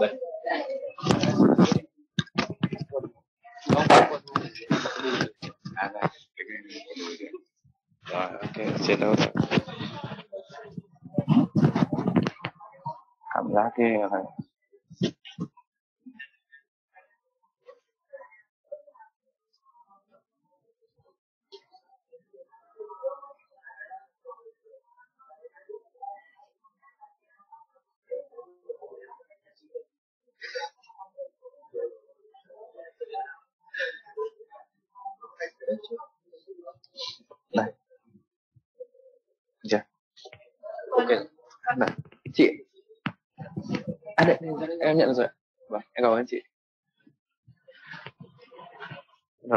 đây à rồi ok xin đâu rồi cảm giác cái này.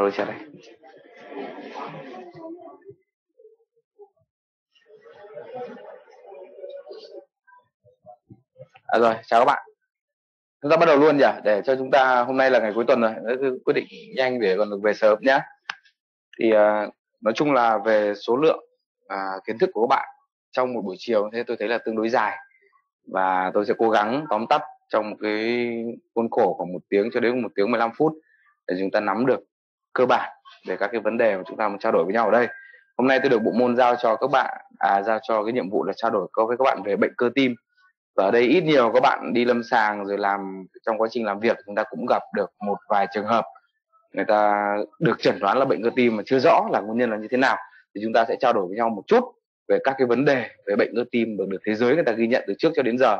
Rồi trở đây. À rồi chào các bạn. Chúng ta bắt đầu luôn nhỉ? Để cho chúng ta hôm nay là ngày cuối tuần rồi. Quyết định nhanh để còn được về sớm nhé thì à, nói chung là về số lượng à, kiến thức của các bạn trong một buổi chiều thế tôi thấy là tương đối dài. Và tôi sẽ cố gắng tóm tắt trong một cái khuôn khổ khoảng một tiếng cho đến một tiếng 15 phút để chúng ta nắm được cơ bản về các cái vấn đề mà chúng ta muốn trao đổi với nhau ở đây. Hôm nay tôi được bộ môn giao cho các bạn à giao cho cái nhiệm vụ là trao đổi với các bạn về bệnh cơ tim. Và ở đây ít nhiều các bạn đi lâm sàng rồi làm, trong quá trình làm việc chúng ta cũng gặp được một vài trường hợp người ta được chẩn đoán là bệnh cơ tim mà chưa rõ là nguyên nhân là như thế nào. Thì chúng ta sẽ trao đổi với nhau một chút về các cái vấn đề về bệnh cơ tim được được thế giới người ta ghi nhận từ trước cho đến giờ.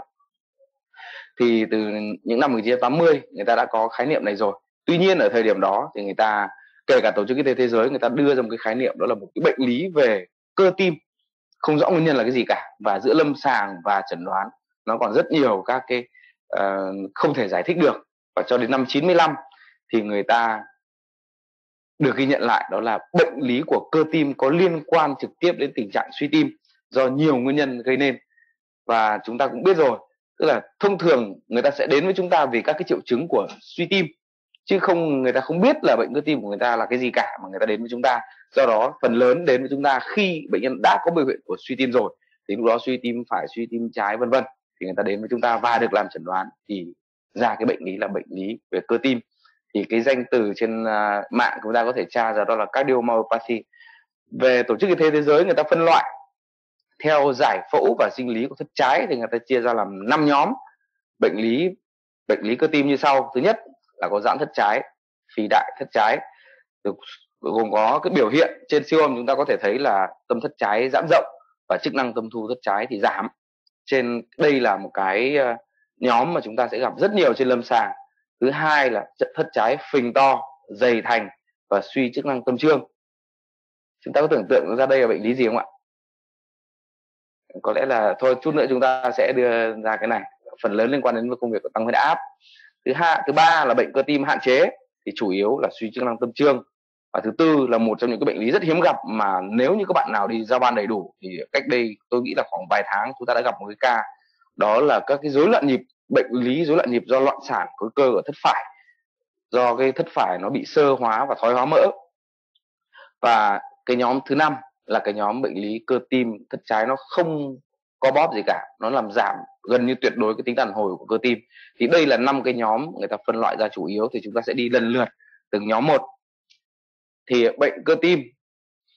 Thì từ những năm 1980 người ta đã có khái niệm này rồi. Tuy nhiên ở thời điểm đó thì người ta kể cả tổ chức y tế thế giới người ta đưa ra một cái khái niệm đó là một cái bệnh lý về cơ tim. Không rõ nguyên nhân là cái gì cả và giữa lâm sàng và chẩn đoán nó còn rất nhiều các cái uh, không thể giải thích được. Và cho đến năm 95 thì người ta được ghi nhận lại đó là bệnh lý của cơ tim có liên quan trực tiếp đến tình trạng suy tim do nhiều nguyên nhân gây nên. Và chúng ta cũng biết rồi tức là thông thường người ta sẽ đến với chúng ta vì các cái triệu chứng của suy tim chứ không người ta không biết là bệnh cơ tim của người ta là cái gì cả mà người ta đến với chúng ta. Do đó phần lớn đến với chúng ta khi bệnh nhân đã có biểu hiện của suy tim rồi thì lúc đó suy tim phải suy tim trái vân vân. Thì người ta đến với chúng ta và được làm chẩn đoán thì ra cái bệnh lý là bệnh lý về cơ tim. Thì cái danh từ trên uh, mạng chúng ta có thể tra ra đó là cardiomyopathy. Về tổ chức y tế thế giới người ta phân loại theo giải phẫu và sinh lý của thất trái thì người ta chia ra làm năm nhóm. Bệnh lý bệnh lý cơ tim như sau. Thứ nhất là có giãn thất trái phì đại thất trái. Được gồm có cái biểu hiện trên siêu âm chúng ta có thể thấy là tâm thất trái giãn rộng và chức năng tâm thu thất trái thì giảm. Trên, đây là một cái ờ, nhóm mà chúng ta sẽ gặp rất nhiều trên lâm sàng. Thứ hai là thất trái phình to, dày thành và suy chức năng tâm trương. Chúng ta có tưởng tượng ra đây là bệnh lý gì không ạ? Có lẽ là thôi chút nữa chúng ta sẽ đưa ra cái này. Phần lớn liên quan đến công việc của tăng huyết áp thứ hai thứ ba là bệnh cơ tim hạn chế, thì chủ yếu là suy chức năng tâm trương. Và thứ tư là một trong những cái bệnh lý rất hiếm gặp mà nếu như các bạn nào đi giao ban đầy đủ, thì cách đây tôi nghĩ là khoảng vài tháng chúng ta đã gặp một cái ca, đó là các cái rối loạn nhịp, bệnh lý rối loạn nhịp do loạn sản khối cơ ở thất phải, do cái thất phải nó bị sơ hóa và thoái hóa mỡ. Và cái nhóm thứ năm là cái nhóm bệnh lý cơ tim, thất trái nó không có bóp gì cả, nó làm giảm gần như tuyệt đối cái tính đàn hồi của cơ tim. Thì đây là năm cái nhóm người ta phân loại ra chủ yếu thì chúng ta sẽ đi lần lượt từng nhóm một. Thì bệnh cơ tim,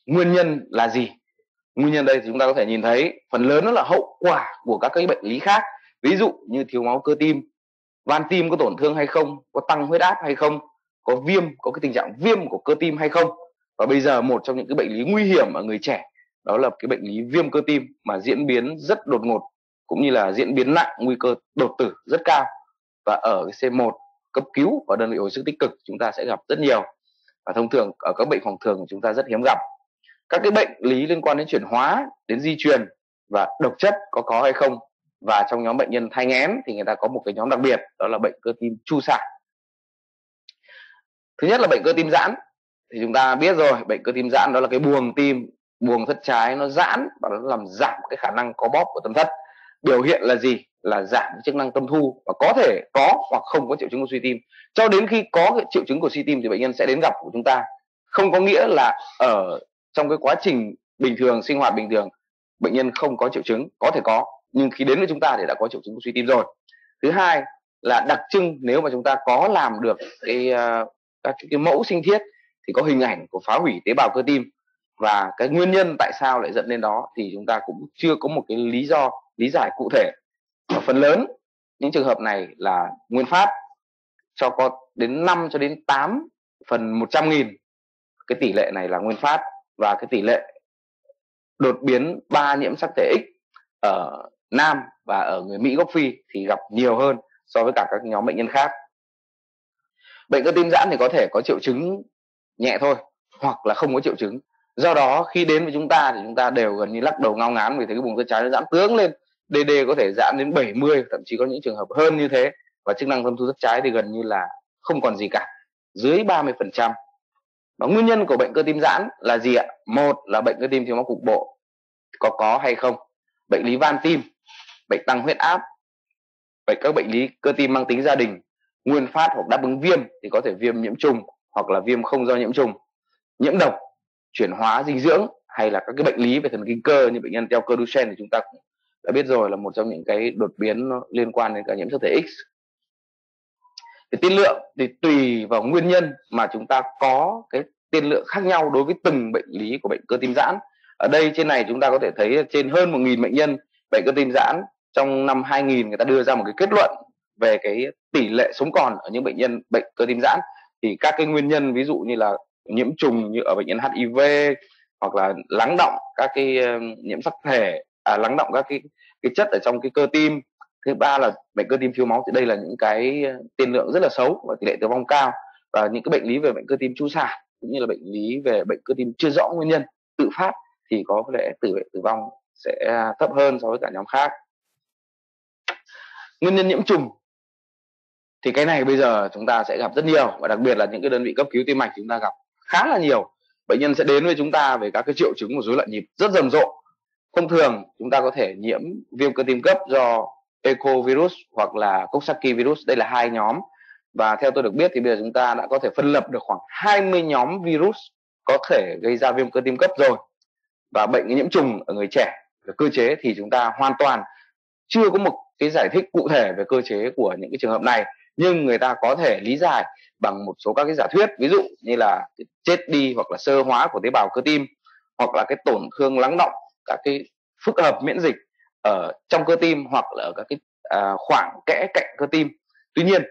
nguyên nhân là gì? Nguyên nhân đây thì chúng ta có thể nhìn thấy, phần lớn nó là hậu quả của các cái bệnh lý khác. Ví dụ như thiếu máu cơ tim, van tim có tổn thương hay không, có tăng huyết áp hay không, có viêm, có cái tình trạng viêm của cơ tim hay không. Và bây giờ một trong những cái bệnh lý nguy hiểm ở người trẻ, đó là cái bệnh lý viêm cơ tim mà diễn biến rất đột ngột cũng như là diễn biến nặng, nguy cơ đột tử rất cao. Và ở cái C1 cấp cứu và đơn vị hồi sức tích cực chúng ta sẽ gặp rất nhiều. Và thông thường ở các bệnh phòng thường chúng ta rất hiếm gặp. Các cái bệnh lý liên quan đến chuyển hóa, đến di truyền và độc chất có có hay không. Và trong nhóm bệnh nhân thai nghén thì người ta có một cái nhóm đặc biệt, đó là bệnh cơ tim chu sản thứ nhất là bệnh cơ tim giãn. Thì chúng ta biết rồi, bệnh cơ tim giãn đó là cái buồng tim, buồng thất trái nó giãn và nó làm giảm cái khả năng có bóp của tâm thất biểu hiện là gì? Là giảm chức năng tâm thu và có thể có hoặc không có triệu chứng của suy tim. Cho đến khi có cái triệu chứng của suy tim thì bệnh nhân sẽ đến gặp của chúng ta. Không có nghĩa là ở trong cái quá trình bình thường, sinh hoạt bình thường, bệnh nhân không có triệu chứng, có thể có, nhưng khi đến với chúng ta thì đã có triệu chứng của suy tim rồi. Thứ hai là đặc trưng nếu mà chúng ta có làm được cái à, các cái mẫu sinh thiết thì có hình ảnh của phá hủy tế bào cơ tim và cái nguyên nhân tại sao lại dẫn đến đó thì chúng ta cũng chưa có một cái lý do, lý giải cụ thể và phần lớn, những trường hợp này là nguyên phát cho có đến 5 cho đến 8 phần 100 nghìn cái tỷ lệ này là nguyên phát và cái tỷ lệ đột biến ba nhiễm sắc thể X ở nam và ở người Mỹ gốc Phi thì gặp nhiều hơn so với cả các nhóm bệnh nhân khác. Bệnh cơ tim giãn thì có thể có triệu chứng nhẹ thôi hoặc là không có triệu chứng. Do đó khi đến với chúng ta thì chúng ta đều gần như lắc đầu ngao ngán vì thấy cái vùng cơ trái nó giãn tướng lên. DD có thể giãn đến 70, thậm chí có những trường hợp hơn như thế và chức năng tâm thu rất trái thì gần như là không còn gì cả, dưới 30%. Và nguyên nhân của bệnh cơ tim giãn là gì ạ? Một là bệnh cơ tim thiếu máu cục bộ có có hay không? Bệnh lý van tim, bệnh tăng huyết áp, bệnh các bệnh lý cơ tim mang tính gia đình, nguyên phát hoặc đáp ứng viêm thì có thể viêm nhiễm trùng hoặc là viêm không do nhiễm trùng, nhiễm độc, chuyển hóa dinh dưỡng hay là các cái bệnh lý về thần kinh cơ như bệnh nhân teo cơ Duchenne thì chúng ta cũng đã biết rồi là một trong những cái đột biến liên quan đến cả nhiễm sắc thể X. Thì tiên lượng thì tùy vào nguyên nhân mà chúng ta có cái tiên lượng khác nhau đối với từng bệnh lý của bệnh cơ tim giãn. Ở đây trên này chúng ta có thể thấy trên hơn 1.000 bệnh nhân, bệnh cơ tim giãn trong năm 2000 người ta đưa ra một cái kết luận về cái tỷ lệ sống còn ở những bệnh nhân bệnh cơ tim giãn. Thì các cái nguyên nhân ví dụ như là nhiễm trùng như ở bệnh nhân HIV hoặc là lắng động các cái ờ, nhiễm sắc thể à, lắng động các cái cái chất ở trong cái cơ tim. Thứ ba là bệnh cơ tim thiếu máu thì đây là những cái ờ, tiên lượng rất là xấu và tỷ lệ tử vong cao và những cái bệnh lý về bệnh cơ tim chu sản cũng như là bệnh lý về bệnh cơ tim chưa rõ nguyên nhân tự phát thì có lẽ tỷ lệ tử vong sẽ à, thấp hơn so với cả nhóm khác. Nguyên nhân nhiễm trùng thì cái này bây giờ chúng ta sẽ gặp rất nhiều và đặc biệt là những cái đơn vị cấp cứu tim mạch chúng ta gặp khá là nhiều. Bệnh nhân sẽ đến với chúng ta về các cái triệu chứng của rối loạn nhịp rất rầm rộ. Thông thường chúng ta có thể nhiễm viêm cơ tim cấp do ecovirus hoặc là coxsackie virus. Đây là hai nhóm. Và theo tôi được biết thì bây giờ chúng ta đã có thể phân lập được khoảng 20 nhóm virus có thể gây ra viêm cơ tim cấp rồi. Và bệnh nhiễm trùng ở người trẻ về cơ chế thì chúng ta hoàn toàn chưa có một cái giải thích cụ thể về cơ chế của những cái trường hợp này nhưng người ta có thể lý giải bằng một số các cái giả thuyết ví dụ như là chết đi hoặc là sơ hóa của tế bào cơ tim hoặc là cái tổn thương lắng động các cái phức hợp miễn dịch ở trong cơ tim hoặc là ở các cái à, khoảng kẽ cạnh cơ tim. Tuy nhiên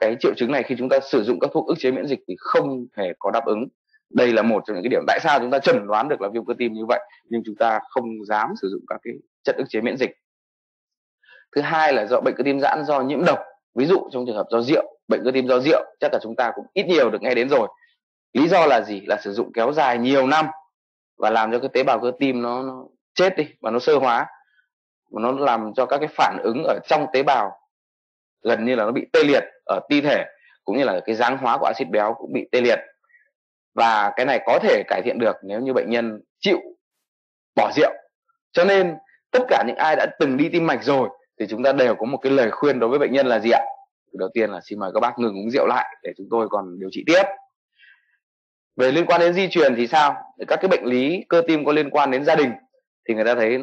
cái triệu chứng này khi chúng ta sử dụng các thuốc ức chế miễn dịch thì không hề có đáp ứng. Đây là một trong những cái điểm tại sao chúng ta chẩn đoán được là viêm cơ tim như vậy nhưng chúng ta không dám sử dụng các cái chất ức chế miễn dịch. Thứ hai là do bệnh cơ tim giãn do nhiễm độc ví dụ trong trường hợp do rượu bệnh cơ tim do rượu chắc là chúng ta cũng ít nhiều được nghe đến rồi. Lý do là gì? Là sử dụng kéo dài nhiều năm và làm cho cái tế bào cơ tim nó, nó chết đi và nó sơ hóa. Và nó làm cho các cái phản ứng ở trong tế bào gần như là nó bị tê liệt ở ti thể cũng như là cái dáng hóa của axit béo cũng bị tê liệt. Và cái này có thể cải thiện được nếu như bệnh nhân chịu bỏ rượu. Cho nên tất cả những ai đã từng đi tim mạch rồi thì chúng ta đều có một cái lời khuyên đối với bệnh nhân là gì ạ? Đầu tiên là xin mời các bác ngừng uống rượu lại để chúng tôi còn điều trị tiếp. Về liên quan đến di truyền thì sao? Các cái bệnh lý cơ tim có liên quan đến gia đình thì người ta thấy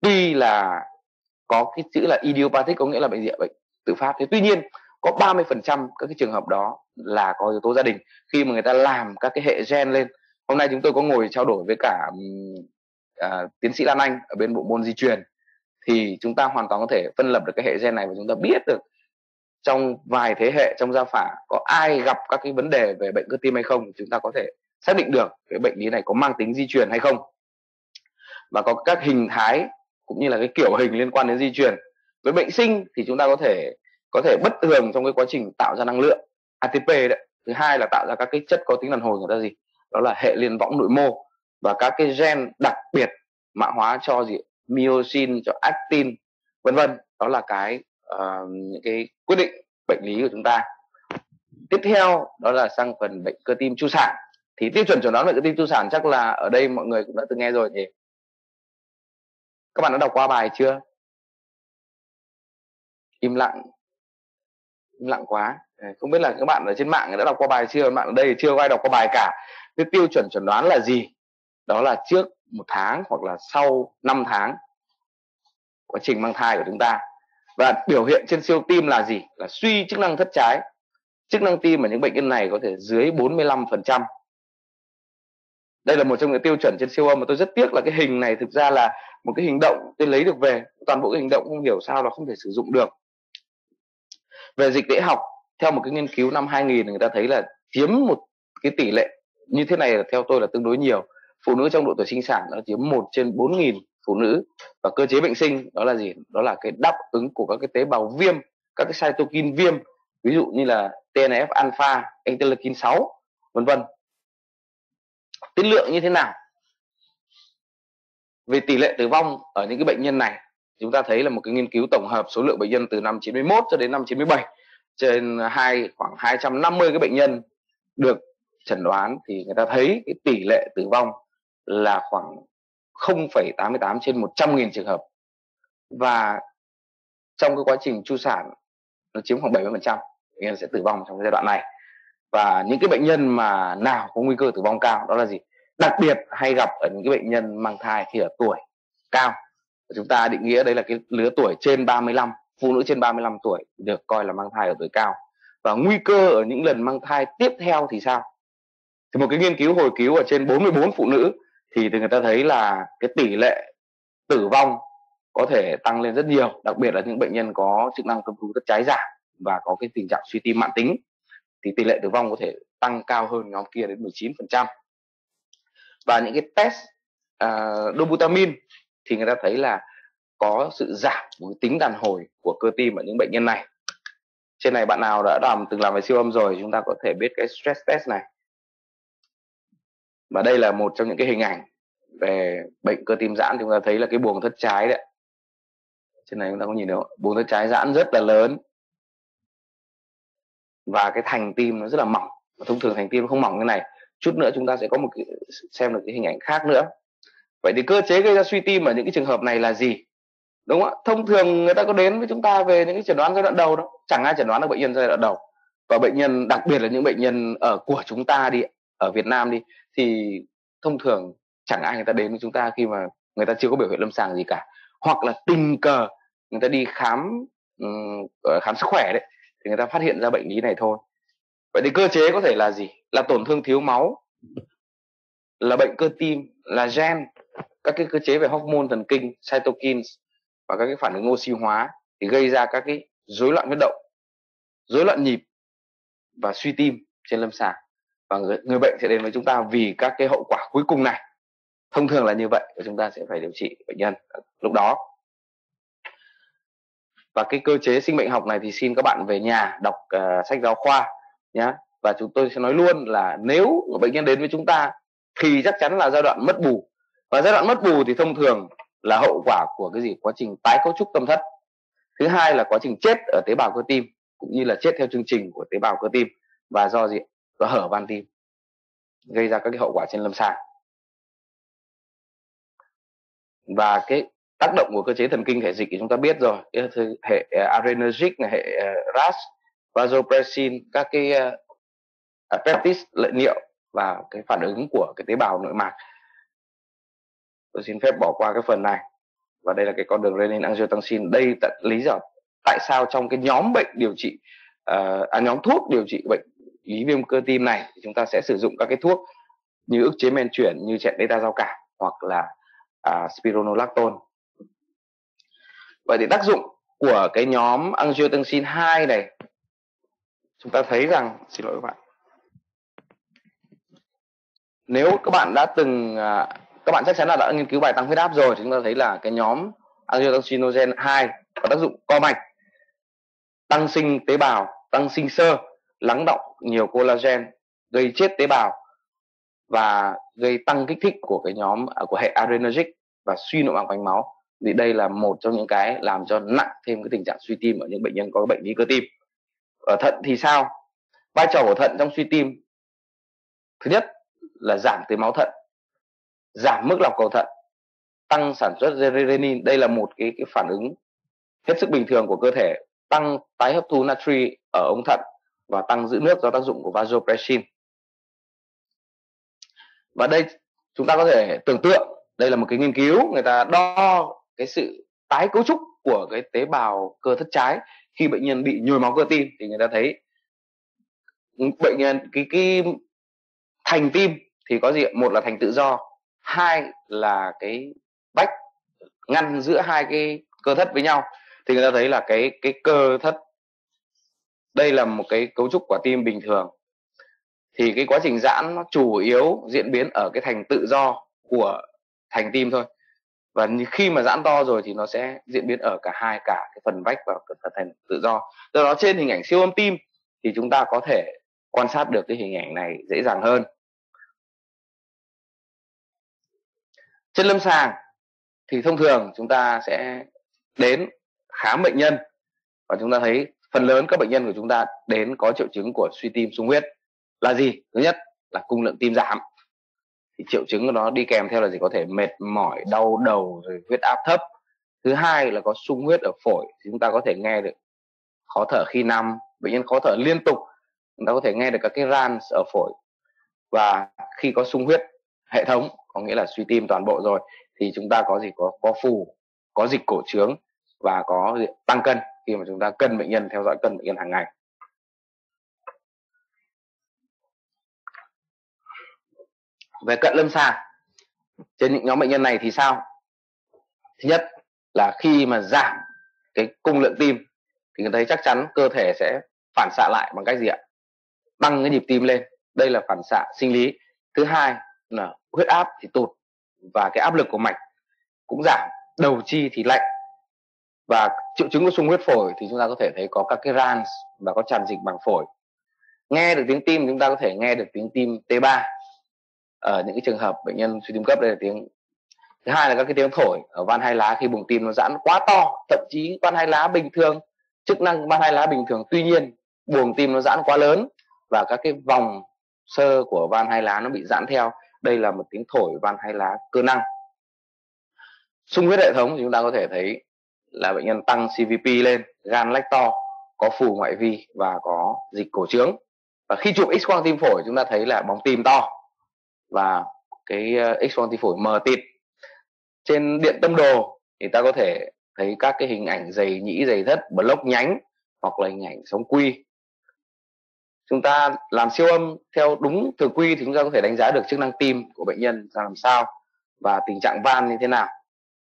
tuy là có cái chữ là idiopathic có nghĩa là bệnh gì ạ bệnh tự phát. Thế tuy nhiên có 30% các cái trường hợp đó là có yếu tố gia đình. Khi mà người ta làm các cái hệ gen lên hôm nay chúng tôi có ngồi trao đổi với cả à, tiến sĩ Lan Anh ở bên bộ môn di truyền thì chúng ta hoàn toàn có thể phân lập được cái hệ gen này và chúng ta biết được trong vài thế hệ trong gia phả có ai gặp các cái vấn đề về bệnh cơ tim hay không chúng ta có thể xác định được cái bệnh lý này có mang tính di truyền hay không. Và có các hình thái cũng như là cái kiểu hình liên quan đến di truyền. Với bệnh sinh thì chúng ta có thể có thể bất thường trong cái quá trình tạo ra năng lượng ATP đấy. Thứ hai là tạo ra các cái chất có tính đàn hồi người ta gì? Đó là hệ liên võng nội mô và các cái gen đặc biệt mã hóa cho gì? Myosin cho actin vân vân. Đó là cái uh, những cái quyết định bệnh lý của chúng ta. Tiếp theo đó là sang phần bệnh cơ tim chu sản thì tiêu chuẩn chuẩn đoán bệnh cơ tim chu sản chắc là ở đây mọi người cũng đã từng nghe rồi nhỉ các bạn đã đọc qua bài chưa? Im lặng. Im lặng quá. Không biết là các bạn ở trên mạng đã đọc qua bài chưa? Bạn ở đây chưa có ai đọc qua bài cả. Cái tiêu chuẩn chuẩn đoán là gì? Đó là trước một tháng hoặc là sau 5 tháng quá trình mang thai của chúng ta. Và biểu hiện trên siêu tim là gì? Là suy chức năng thất trái. Chức năng tim ở những bệnh nhân này có thể dưới 45% đây là một trong những tiêu chuẩn trên siêu âm mà tôi rất tiếc là cái hình này thực ra là một cái hình động tôi lấy được về. Toàn bộ cái hình động không hiểu sao là không thể sử dụng được. Về dịch tễ học, theo một cái nghiên cứu năm 2000 người ta thấy là chiếm một cái tỷ lệ như thế này là theo tôi là tương đối nhiều phụ nữ trong độ tuổi sinh sản nó chiếm một trên 4.000 phụ nữ. Và cơ chế bệnh sinh đó là gì? Đó là cái đáp ứng của các cái tế bào viêm, các cái cytokine viêm, ví dụ như là TNF alpha, interleukin 6 vân vân. Tiết lượng như thế nào? Về tỷ lệ tử vong ở những cái bệnh nhân này, chúng ta thấy là một cái nghiên cứu tổng hợp số lượng bệnh nhân từ năm 91 cho đến năm 97 trên hai, khoảng 250 cái bệnh nhân được chẩn đoán thì người ta thấy cái tỷ lệ tử vong là khoảng 0,88 trên 100.000 trường hợp. Và trong cái quá trình chu sản nó chiếm khoảng 70% bệnh nhân sẽ tử vong trong giai đoạn này. Và những cái bệnh nhân mà nào có nguy cơ tử vong cao đó là gì? Đặc biệt hay gặp ở những cái bệnh nhân mang thai khi ở tuổi cao. Chúng ta định nghĩa đấy là cái lứa tuổi trên 35 phụ nữ trên 35 tuổi được coi là mang thai ở tuổi cao. Và nguy cơ ở những lần mang thai tiếp theo thì sao? Thì một cái nghiên cứu hồi cứu ở trên 44 phụ nữ thì, thì người ta thấy là cái tỷ lệ tử vong có thể tăng lên rất nhiều đặc biệt là những bệnh nhân có chức năng tâm thu rất trái giảm và có cái tình trạng suy tim mãn tính thì tỷ lệ tử vong có thể tăng cao hơn nhóm kia đến 19% và những cái test uh, dobutamine thì người ta thấy là có sự giảm một tính đàn hồi của cơ tim ở những bệnh nhân này. Trên này bạn nào đã làm từng làm về siêu âm rồi chúng ta có thể biết cái stress test này và đây là một trong những cái hình ảnh về bệnh cơ tim giãn chúng ta thấy là cái buồng thất trái đấy trên này chúng ta có nhìn được buồng thất trái giãn rất là lớn. Và cái thành tim nó rất là mỏng. Và thông thường thành tim nó không mỏng như này. Chút nữa chúng ta sẽ có một cái, xem được cái hình ảnh khác nữa. Vậy thì cơ chế gây ra suy tim ở những cái trường hợp này là gì? Đúng không ạ? Thông thường người ta có đến với chúng ta về những cái chẩn đoán giai đoạn đầu đó. Chẳng ai chẩn đoán được bệnh nhân giai đoạn đầu. Và bệnh nhân đặc biệt là những bệnh nhân ở của chúng ta đi ở Việt Nam đi thì thông thường chẳng ai người ta đến với chúng ta khi mà người ta chưa có biểu hiện lâm sàng gì cả. Hoặc là tình cờ người ta đi khám um, khám sức khỏe đấy thì người ta phát hiện ra bệnh lý này thôi. Vậy thì cơ chế có thể là gì? Là tổn thương thiếu máu là bệnh cơ tim là gen các cái cơ chế về hormone thần kinh cytokines và các cái phản ứng oxy hóa thì gây ra các cái rối loạn huyết động rối loạn nhịp và suy tim trên lâm sàng và người, người bệnh sẽ đến với chúng ta vì các cái hậu quả cuối cùng này. Thông thường là như vậy và chúng ta sẽ phải điều trị bệnh nhân lúc đó. Và cái cơ chế sinh bệnh học này thì xin các bạn về nhà đọc uh, sách giáo khoa nhé và chúng tôi sẽ nói luôn là nếu bệnh nhân đến với chúng ta thì chắc chắn là giai đoạn mất bù. Và giai đoạn mất bù thì thông thường là hậu quả của cái gì? Quá trình tái cấu trúc tâm thất. Thứ hai là quá trình chết ở tế bào cơ tim cũng như là chết theo chương trình của tế bào cơ tim. Và do gì do hở van tim gây ra các cái hậu quả trên lâm sàng. Và cái tác động của cơ chế thần kinh thể dịch thì chúng ta biết rồi. Cái hệ à, adrenergic này hệ à, RAS vasopressin các cái uh, peptides lợi niệu và cái phản ứng của cái tế bào nội mạc. Tôi xin phép bỏ qua cái phần này. Và đây là cái con đường renin angiotensin. Đây là lý do tại sao trong cái nhóm bệnh điều trị uh, à, nhóm thuốc điều trị bệnh lý viêm cơ tim này thì chúng ta sẽ sử dụng các cái thuốc như ức chế men chuyển như chẹn beta giao cảm hoặc là à, spironolactone. Vậy thì tác dụng của cái nhóm angiotensin 2 này chúng ta thấy rằng xin lỗi các bạn nếu các bạn đã từng à, các bạn chắc chắn là đã nghiên cứu bài tăng huyết áp rồi thì chúng ta thấy là cái nhóm angiotensinogen 2 có tác dụng co mạch tăng sinh tế bào tăng sinh sơ lắng động nhiều collagen, gây chết tế bào và gây tăng kích thích của cái nhóm à, của hệ adrenergic và suy nội mạc vành máu. Thì đây là một trong những cái làm cho nặng thêm cái tình trạng suy tim ở những bệnh nhân có bệnh lý cơ tim. Ở thận thì sao? Vai trò của thận trong suy tim. Thứ nhất là giảm tưới máu thận, giảm mức lọc cầu thận, tăng sản xuất renin đây là một cái cái phản ứng hết sức bình thường của cơ thể, tăng tái hấp thu natri ở ống thận và tăng giữ nước do tác dụng của vasopressin. Và đây chúng ta có thể tưởng tượng, đây là một cái nghiên cứu, người ta đo cái sự tái cấu trúc của cái tế bào cơ thất trái khi bệnh nhân bị nhồi máu cơ tim. Thì người ta thấy bệnh nhân, cái cái thành tim thì có gì một là thành tự do, hai là cái bách ngăn giữa hai cái cơ thất với nhau. Thì người ta thấy là cái cái cơ thất đây là một cái cấu trúc quả tim bình thường. Thì cái quá trình giãn nó chủ yếu diễn biến ở cái thành tự do của thành tim thôi. Và khi mà giãn to rồi thì nó sẽ diễn biến ở cả hai, cả cái phần vách và phần thành tự do. Do đó trên hình ảnh siêu âm tim thì chúng ta có thể quan sát được cái hình ảnh này dễ dàng hơn. Trên lâm sàng thì thông thường chúng ta sẽ đến khám bệnh nhân và chúng ta thấy phần lớn các bệnh nhân của chúng ta đến có triệu chứng của suy tim sung huyết là gì? Thứ nhất là cung lượng tim giảm. Thì triệu chứng của nó đi kèm theo là gì? Có thể mệt mỏi, đau đầu, rồi huyết áp thấp. Thứ hai là có sung huyết ở phổi. Thì chúng ta có thể nghe được khó thở khi nằm. Bệnh nhân khó thở liên tục. Chúng ta có thể nghe được các cái ran ở phổi. Và khi có sung huyết hệ thống, có nghĩa là suy tim toàn bộ rồi, thì chúng ta có gì? Có có phù, có dịch cổ trướng và có tăng cân khi mà chúng ta cân bệnh nhân, theo dõi cân bệnh nhân hàng ngày. Về cận lâm sàng, trên những nhóm bệnh nhân này thì sao? Thứ nhất là khi mà giảm cái cung lượng tim, thì người thấy chắc chắn cơ thể sẽ phản xạ lại bằng cách gì ạ? Tăng cái nhịp tim lên, đây là phản xạ sinh lý. Thứ hai là huyết áp thì tụt và cái áp lực của mạch cũng giảm, đầu chi thì lạnh và triệu chứng của sung huyết phổi thì chúng ta có thể thấy có các cái ran và có tràn dịch bằng phổi. Nghe được tiếng tim, chúng ta có thể nghe được tiếng tim T3 ở ờ, những cái trường hợp bệnh nhân suy tim cấp đây là tiếng, thứ hai là các cái tiếng thổi ở van hai lá khi buồng tim nó giãn quá to, thậm chí van hai lá bình thường, chức năng van hai lá bình thường, tuy nhiên buồng tim nó giãn quá lớn và các cái vòng sơ của van hai lá nó bị giãn theo. Đây là một tiếng thổi van hai lá cơ năng. Sung huyết hệ thống thì chúng ta có thể thấy là bệnh nhân tăng CVP lên, gan lách to, có phù ngoại vi và có dịch cổ trướng. Và khi chụp x quang tim phổi, chúng ta thấy là bóng tim to và cái ờ, x quang tim phổi mờ tịt. Trên điện tâm đồ thì ta có thể thấy các cái hình ảnh dày nhĩ, dày thất, block nhánh hoặc là hình ảnh sống quy. Chúng ta làm siêu âm theo đúng thường quy thì chúng ta có thể đánh giá được chức năng tim của bệnh nhân ra làm sao và tình trạng van như thế nào.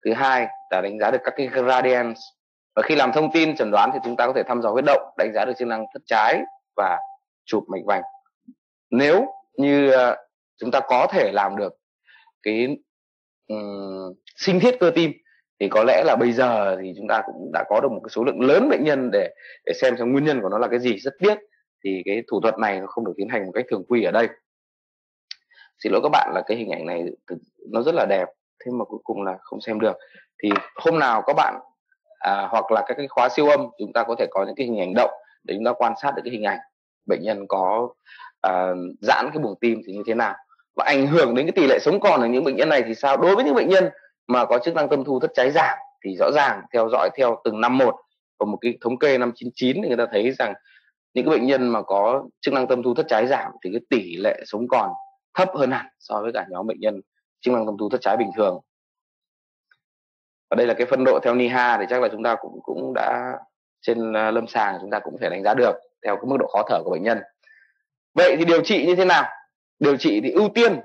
Thứ hai đã đánh giá được các cái gradients. Và khi làm thông tin chẩn đoán thì chúng ta có thể thăm dò huyết động đánh giá được chức năng thất trái và chụp mạch vành. Nếu như ờ, chúng ta có thể làm được cái um, sinh thiết cơ tim thì có lẽ là bây giờ thì chúng ta cũng đã có được một cái số lượng lớn bệnh nhân để để xem xem nguyên nhân của nó là cái gì. Rất tiếc thì cái thủ thuật này nó không được tiến hành một cách thường quy ở đây. Xin lỗi các bạn là cái hình ảnh này nó rất là đẹp thế mà cuối cùng là không xem được. Thì hôm nào các bạn à, hoặc là các cái khóa siêu âm chúng ta có thể có những cái hình ảnh động để chúng ta quan sát được cái hình ảnh. Bệnh nhân có à, giãn cái buồng tim thì như thế nào? Và ảnh hưởng đến cái tỷ lệ sống còn ở những bệnh nhân này thì sao? Đối với những bệnh nhân mà có chức năng tâm thu thất trái giảm thì rõ ràng theo dõi theo từng năm một. Và một cái thống kê năm 99 thì người ta thấy rằng những cái bệnh nhân mà có chức năng tâm thu thất trái giảm thì cái tỷ lệ sống còn thấp hơn hẳn so với cả nhóm bệnh nhân chức năng tâm thu thất trái bình thường. Và đây là cái phân độ theo NIHA thì chắc là chúng ta cũng cũng đã, trên à, lâm sàng chúng ta cũng thể đánh giá được theo cái mức độ khó thở của bệnh nhân. Vậy thì điều trị như thế nào? Điều trị thì ưu tiên,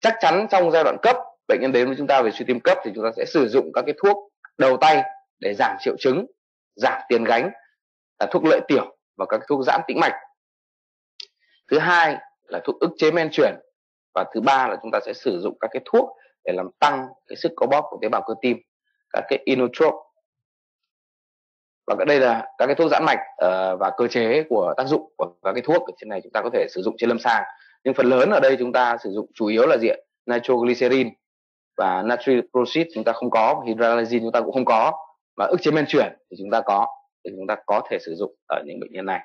chắc chắn trong giai đoạn cấp, bệnh nhân đến với chúng ta về suy tim cấp thì chúng ta sẽ sử dụng các cái thuốc đầu tay để giảm triệu chứng, giảm tiền gánh là thuốc lợi tiểu và các thuốc giãn tĩnh mạch. Thứ hai là thuốc ức chế men chuyển và thứ ba là chúng ta sẽ sử dụng các cái thuốc để làm tăng cái sức co bóp của tế bào cơ tim các cái inotrope. Và đây là các cái thuốc giãn mạch uh, và cơ chế của tác dụng của các cái thuốc ở trên này chúng ta có thể sử dụng trên lâm sàng. Nhưng phần lớn ở đây chúng ta sử dụng chủ yếu là diện nitroglycerin và natri prosid chúng ta không có hydralazine chúng ta cũng không có và ức chế men chuyển thì chúng ta có thì chúng ta có thể sử dụng ở những bệnh nhân này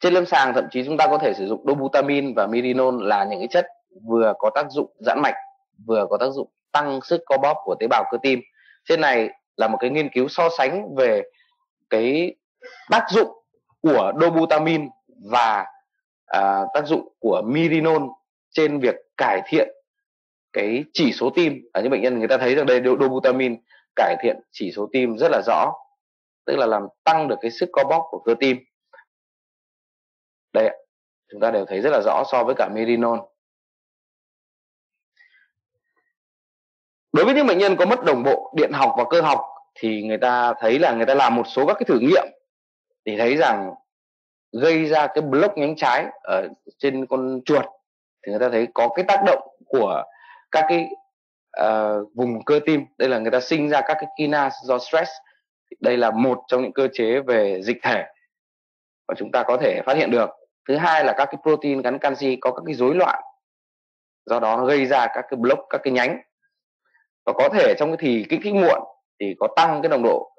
trên lâm sàng thậm chí chúng ta có thể sử dụng dobutamin và mirinol là những cái chất vừa có tác dụng giãn mạch vừa có tác dụng tăng sức co bóp của tế bào cơ tim. Trên này là một cái nghiên cứu so sánh về cái tác dụng của dobutamin và à, tác dụng của mirinol trên việc cải thiện cái chỉ số tim. Ở những bệnh nhân người ta thấy rằng đây dobutamin cải thiện chỉ số tim rất là rõ tức là làm tăng được cái sức co bóp của cơ tim đây chúng ta đều thấy rất là rõ so với cả merinol đối với những bệnh nhân có mất đồng bộ điện học và cơ học thì người ta thấy là người ta làm một số các cái thử nghiệm để thấy rằng gây ra cái block nhánh trái ở trên con chuột. Thì người ta thấy có cái tác động của các cái uh, vùng cơ tim. Đây là người ta sinh ra các cái kinase do stress. Đây là một trong những cơ chế về dịch thể mà chúng ta có thể phát hiện được thứ hai là các cái protein gắn canxi có các cái rối loạn do đó nó gây ra các cái block các cái nhánh. Và có thể trong cái thì kích thích muộn thì có tăng cái nồng độ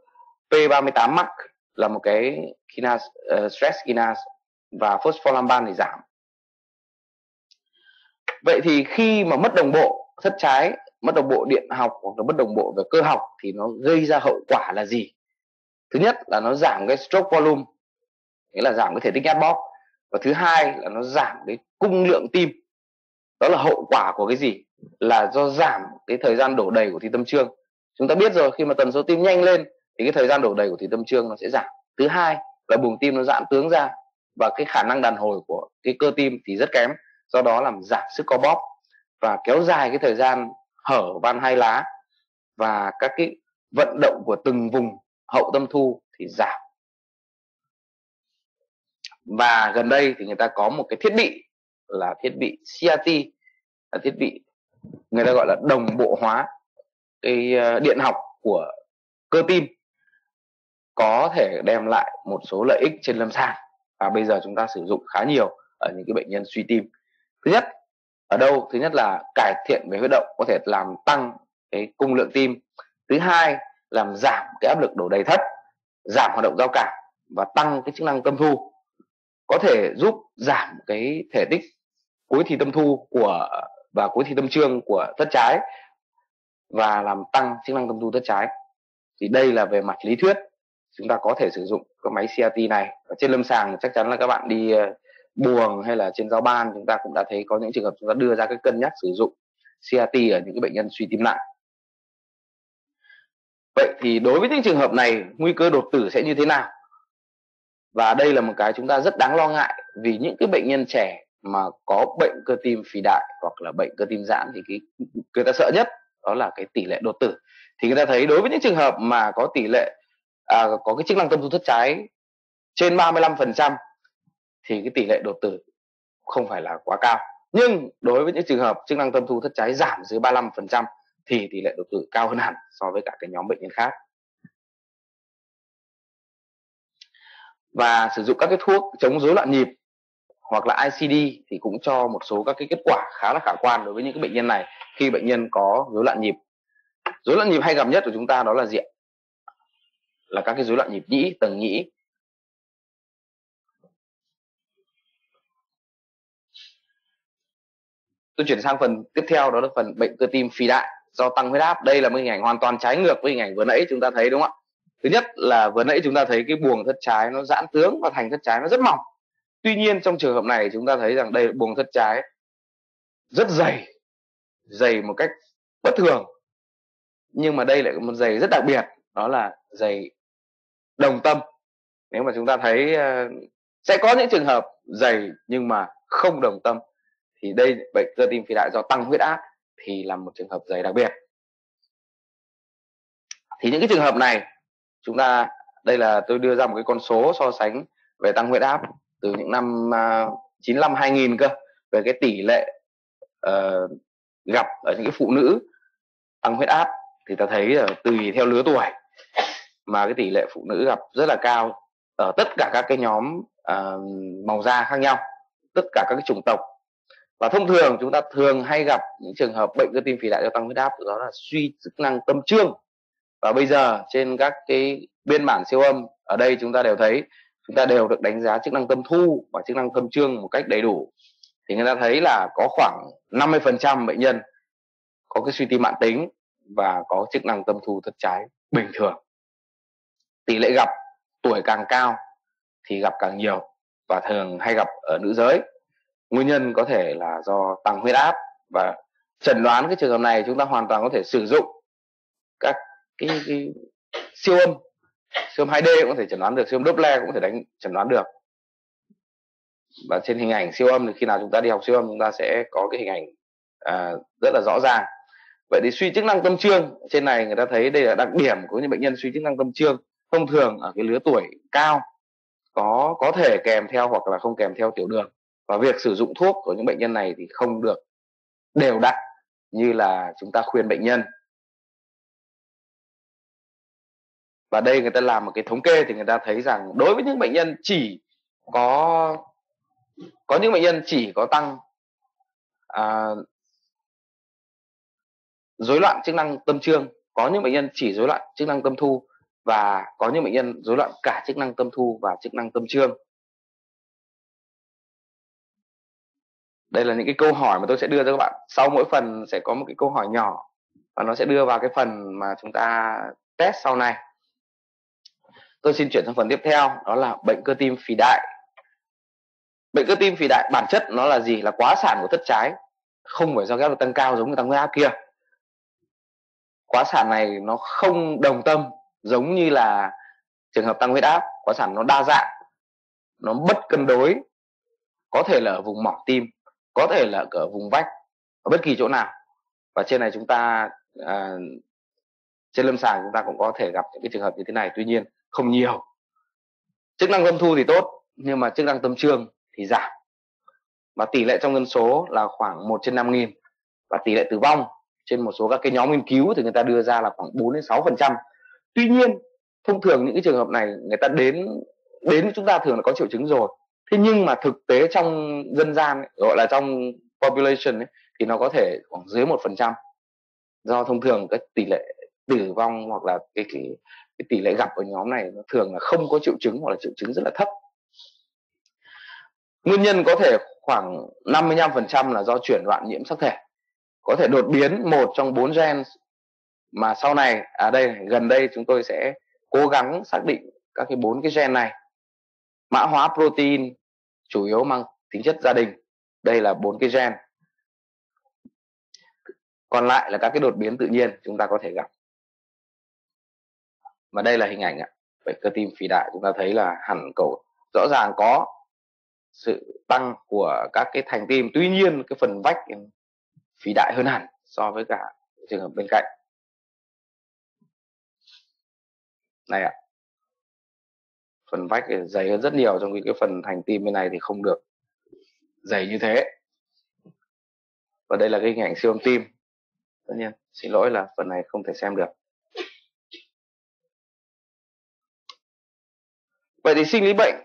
P38 max là một cái kinase uh, stress kinase và phospholamban thì giảm. Vậy thì khi mà mất đồng bộ thất trái mất đồng bộ điện học hoặc là mất đồng bộ về cơ học thì nó gây ra hậu quả là gì? Thứ nhất là nó giảm cái stroke volume nghĩa là giảm cái thể tích ép bóp và thứ hai là nó giảm cái cung lượng tim. Đó là hậu quả của cái gì? Là do giảm cái thời gian đổ đầy của thí tâm trương. Chúng ta biết rồi, khi mà tần số tim nhanh lên thì cái thời gian đổ đầy của thí tâm trương nó sẽ giảm. Thứ hai là buồng tim nó giãn tướng ra và cái khả năng đàn hồi của cái cơ tim thì rất kém, do đó làm giảm sức co bóp và kéo dài cái thời gian hở van hai lá và các cái vận động của từng vùng hậu tâm thu thì giảm và gần đây thì người ta có một cái thiết bị là thiết bị CRT là thiết bị người ta gọi là đồng bộ hóa cái ờ, điện học của cơ tim. Có thể đem lại một số lợi ích trên lâm sàng và bây giờ chúng ta sử dụng khá nhiều ở những cái bệnh nhân suy tim. Thứ nhất, ở đâu? Thứ nhất là cải thiện về huyết động, có thể làm tăng cái cung lượng tim. Thứ hai, làm giảm cái áp lực đổ đầy thất, giảm hoạt động giao cảm và tăng cái chức năng tâm thu có thể giúp giảm cái thể tích cuối thì tâm thu của, và cuối thì tâm trương của thất trái và làm tăng chức năng tâm thu thất trái. Thì đây là về mặt lý thuyết. Chúng ta có thể sử dụng cái máy CRT này. Và trên lâm sàng chắc chắn là các bạn đi ờ, buồng hay là trên giáo ban chúng ta cũng đã thấy có những trường hợp chúng ta đưa ra cái cân nhắc sử dụng CRT ở những cái bệnh nhân suy tim nặng. Vậy thì đối với những trường hợp này, nguy cơ đột tử sẽ như thế nào? Và đây là một cái chúng ta rất đáng lo ngại vì những cái bệnh nhân trẻ mà có bệnh cơ tim phì đại hoặc là bệnh cơ tim giãn thì cái người ta sợ nhất đó là cái tỷ lệ đột tử. Thì người ta thấy đối với những trường hợp mà có tỷ lệ à, có cái chức năng tâm thu thất trái trên 35% thì cái tỷ lệ đột tử không phải là quá cao. Nhưng đối với những trường hợp chức năng tâm thu thất trái giảm dưới 35% thì tỷ lệ đột tử cao hơn hẳn so với cả cái nhóm bệnh nhân khác. Và sử dụng các cái thuốc chống rối loạn nhịp hoặc là ICD thì cũng cho một số các cái kết quả khá là khả quan đối với những cái bệnh nhân này khi bệnh nhân có rối loạn nhịp. Rối loạn nhịp hay gặp nhất của chúng ta đó là gì là các cái rối loạn nhịp nhĩ, tầng nhĩ. Tôi chuyển sang phần tiếp theo, đó là phần bệnh cơ tim phì đại do tăng huyết áp. Đây là một hình ảnh hoàn toàn trái ngược với hình ảnh vừa nãy chúng ta thấy, đúng không ạ? Thứ nhất là vừa nãy chúng ta thấy cái buồng thất trái nó giãn tướng và thành thất trái nó rất mỏng. Tuy nhiên trong trường hợp này chúng ta thấy rằng đây buồng thất trái rất dày dày một cách bất thường. Nhưng mà đây lại một dày rất đặc biệt, đó là dày đồng tâm. Nếu mà chúng ta thấy ờ, sẽ có những trường hợp dày nhưng mà không đồng tâm, thì đây bệnh cơ tim phi đại do tăng huyết áp thì là một trường hợp dày đặc biệt. Thì những cái trường hợp này chúng ta đây là tôi đưa ra một cái con số so sánh về tăng huyết áp từ những năm uh, 95 2000 cơ về cái tỷ lệ uh, gặp ở những cái phụ nữ tăng huyết áp thì ta thấy là tùy theo lứa tuổi mà cái tỷ lệ phụ nữ gặp rất là cao ở tất cả các cái nhóm uh, màu da khác nhau tất cả các cái chủng tộc. Và thông thường chúng ta thường hay gặp những trường hợp bệnh cơ tim phì đại do tăng huyết áp đó là suy chức năng tâm trương và bây giờ trên các cái biên bản siêu âm, ở đây chúng ta đều thấy, chúng ta đều được đánh giá chức năng tâm thu và chức năng tâm trương một cách đầy đủ. Thì người ta thấy là có khoảng 50% bệnh nhân có cái suy tim mạng tính và có chức năng tâm thu thất trái bình thường. Tỷ lệ gặp tuổi càng cao thì gặp càng nhiều và thường hay gặp ở nữ giới. Nguyên nhân có thể là do tăng huyết áp và chẩn đoán cái trường hợp này chúng ta hoàn toàn có thể sử dụng các cái, cái siêu âm siêu âm 2D cũng có thể chẩn đoán được siêu âm Doppler cũng có thể đánh chẩn đoán được. Và trên hình ảnh siêu âm thì khi nào chúng ta đi học siêu âm chúng ta sẽ có cái hình ảnh à, rất là rõ ràng. Vậy thì suy chức năng tâm trương trên này người ta thấy đây là đặc điểm của những bệnh nhân suy chức năng tâm trương thông thường ở cái lứa tuổi cao có có thể kèm theo hoặc là không kèm theo tiểu đường. Và việc sử dụng thuốc của những bệnh nhân này thì không được đều đặn như là chúng ta khuyên bệnh nhân. Và đây người ta làm một cái thống kê thì người ta thấy rằng đối với những bệnh nhân chỉ có có những bệnh nhân chỉ có tăng à, rối loạn chức năng tâm trương có những bệnh nhân chỉ rối loạn chức năng tâm thu và có những bệnh nhân rối loạn cả chức năng tâm thu và chức năng tâm trương. Đây là những cái câu hỏi mà tôi sẽ đưa cho các bạn. Sau mỗi phần sẽ có một cái câu hỏi nhỏ và nó sẽ đưa vào cái phần mà chúng ta test sau này tôi xin chuyển sang phần tiếp theo đó là bệnh cơ tim phì đại. Bệnh cơ tim phì đại bản chất nó là gì? Là quá sản của thất trái. Không phải do ghép tăng cao giống như tăng huyết áp kia. Quá sản này nó không đồng tâm giống như là trường hợp tăng huyết áp. Quá sản nó đa dạng nó bất cân đối. Có thể là ở vùng mỏm tim có thể là ở vùng vách ở bất kỳ chỗ nào. Và trên này chúng ta à, trên lâm sàng chúng ta cũng có thể gặp những cái trường hợp như thế này. Tuy nhiên không nhiều. Chức năng tâm thu thì tốt nhưng mà chức năng tâm trương thì giảm. Và tỷ lệ trong dân số là khoảng 1 trên 5 nghìn và tỷ lệ tử vong trên một số các cái nhóm nghiên cứu thì người ta đưa ra là khoảng 4 đến 6 phần trăm. Tuy nhiên thông thường những cái trường hợp này người ta đến đến chúng ta thường là có triệu chứng rồi. Thế nhưng mà thực tế trong dân gian ấy, gọi là trong population ấy, thì nó có thể khoảng dưới một phần trăm. Do thông thường cái tỷ lệ tử vong hoặc là cái, cái cái tỷ lệ gặp ở nhóm này nó thường là không có triệu chứng hoặc là triệu chứng rất là thấp. Nguyên nhân có thể khoảng 55% là do chuyển loạn nhiễm sắc thể. Có thể đột biến một trong bốn gen mà sau này à đây, gần đây chúng tôi sẽ cố gắng xác định các cái bốn cái gen này. Mã hóa protein, chủ yếu mang tính chất gia đình. Đây là bốn cái gen. Còn lại là các cái đột biến tự nhiên chúng ta có thể gặp mà đây là hình ảnh ạ. Bệnh cơ tim phì đại chúng ta thấy là hẳn cầu rõ ràng có sự tăng của các cái thành tim. Tuy nhiên, cái phần vách phì đại hơn hẳn so với cả trường hợp bên cạnh. Này ạ. Phần vách dày hơn rất nhiều, trong khi cái phần thành tim bên này thì không được dày như thế. Và đây là cái hình ảnh siêu âm tim. Tất nhiên, xin lỗi là phần này không thể xem được. Vậy thì sinh lý bệnh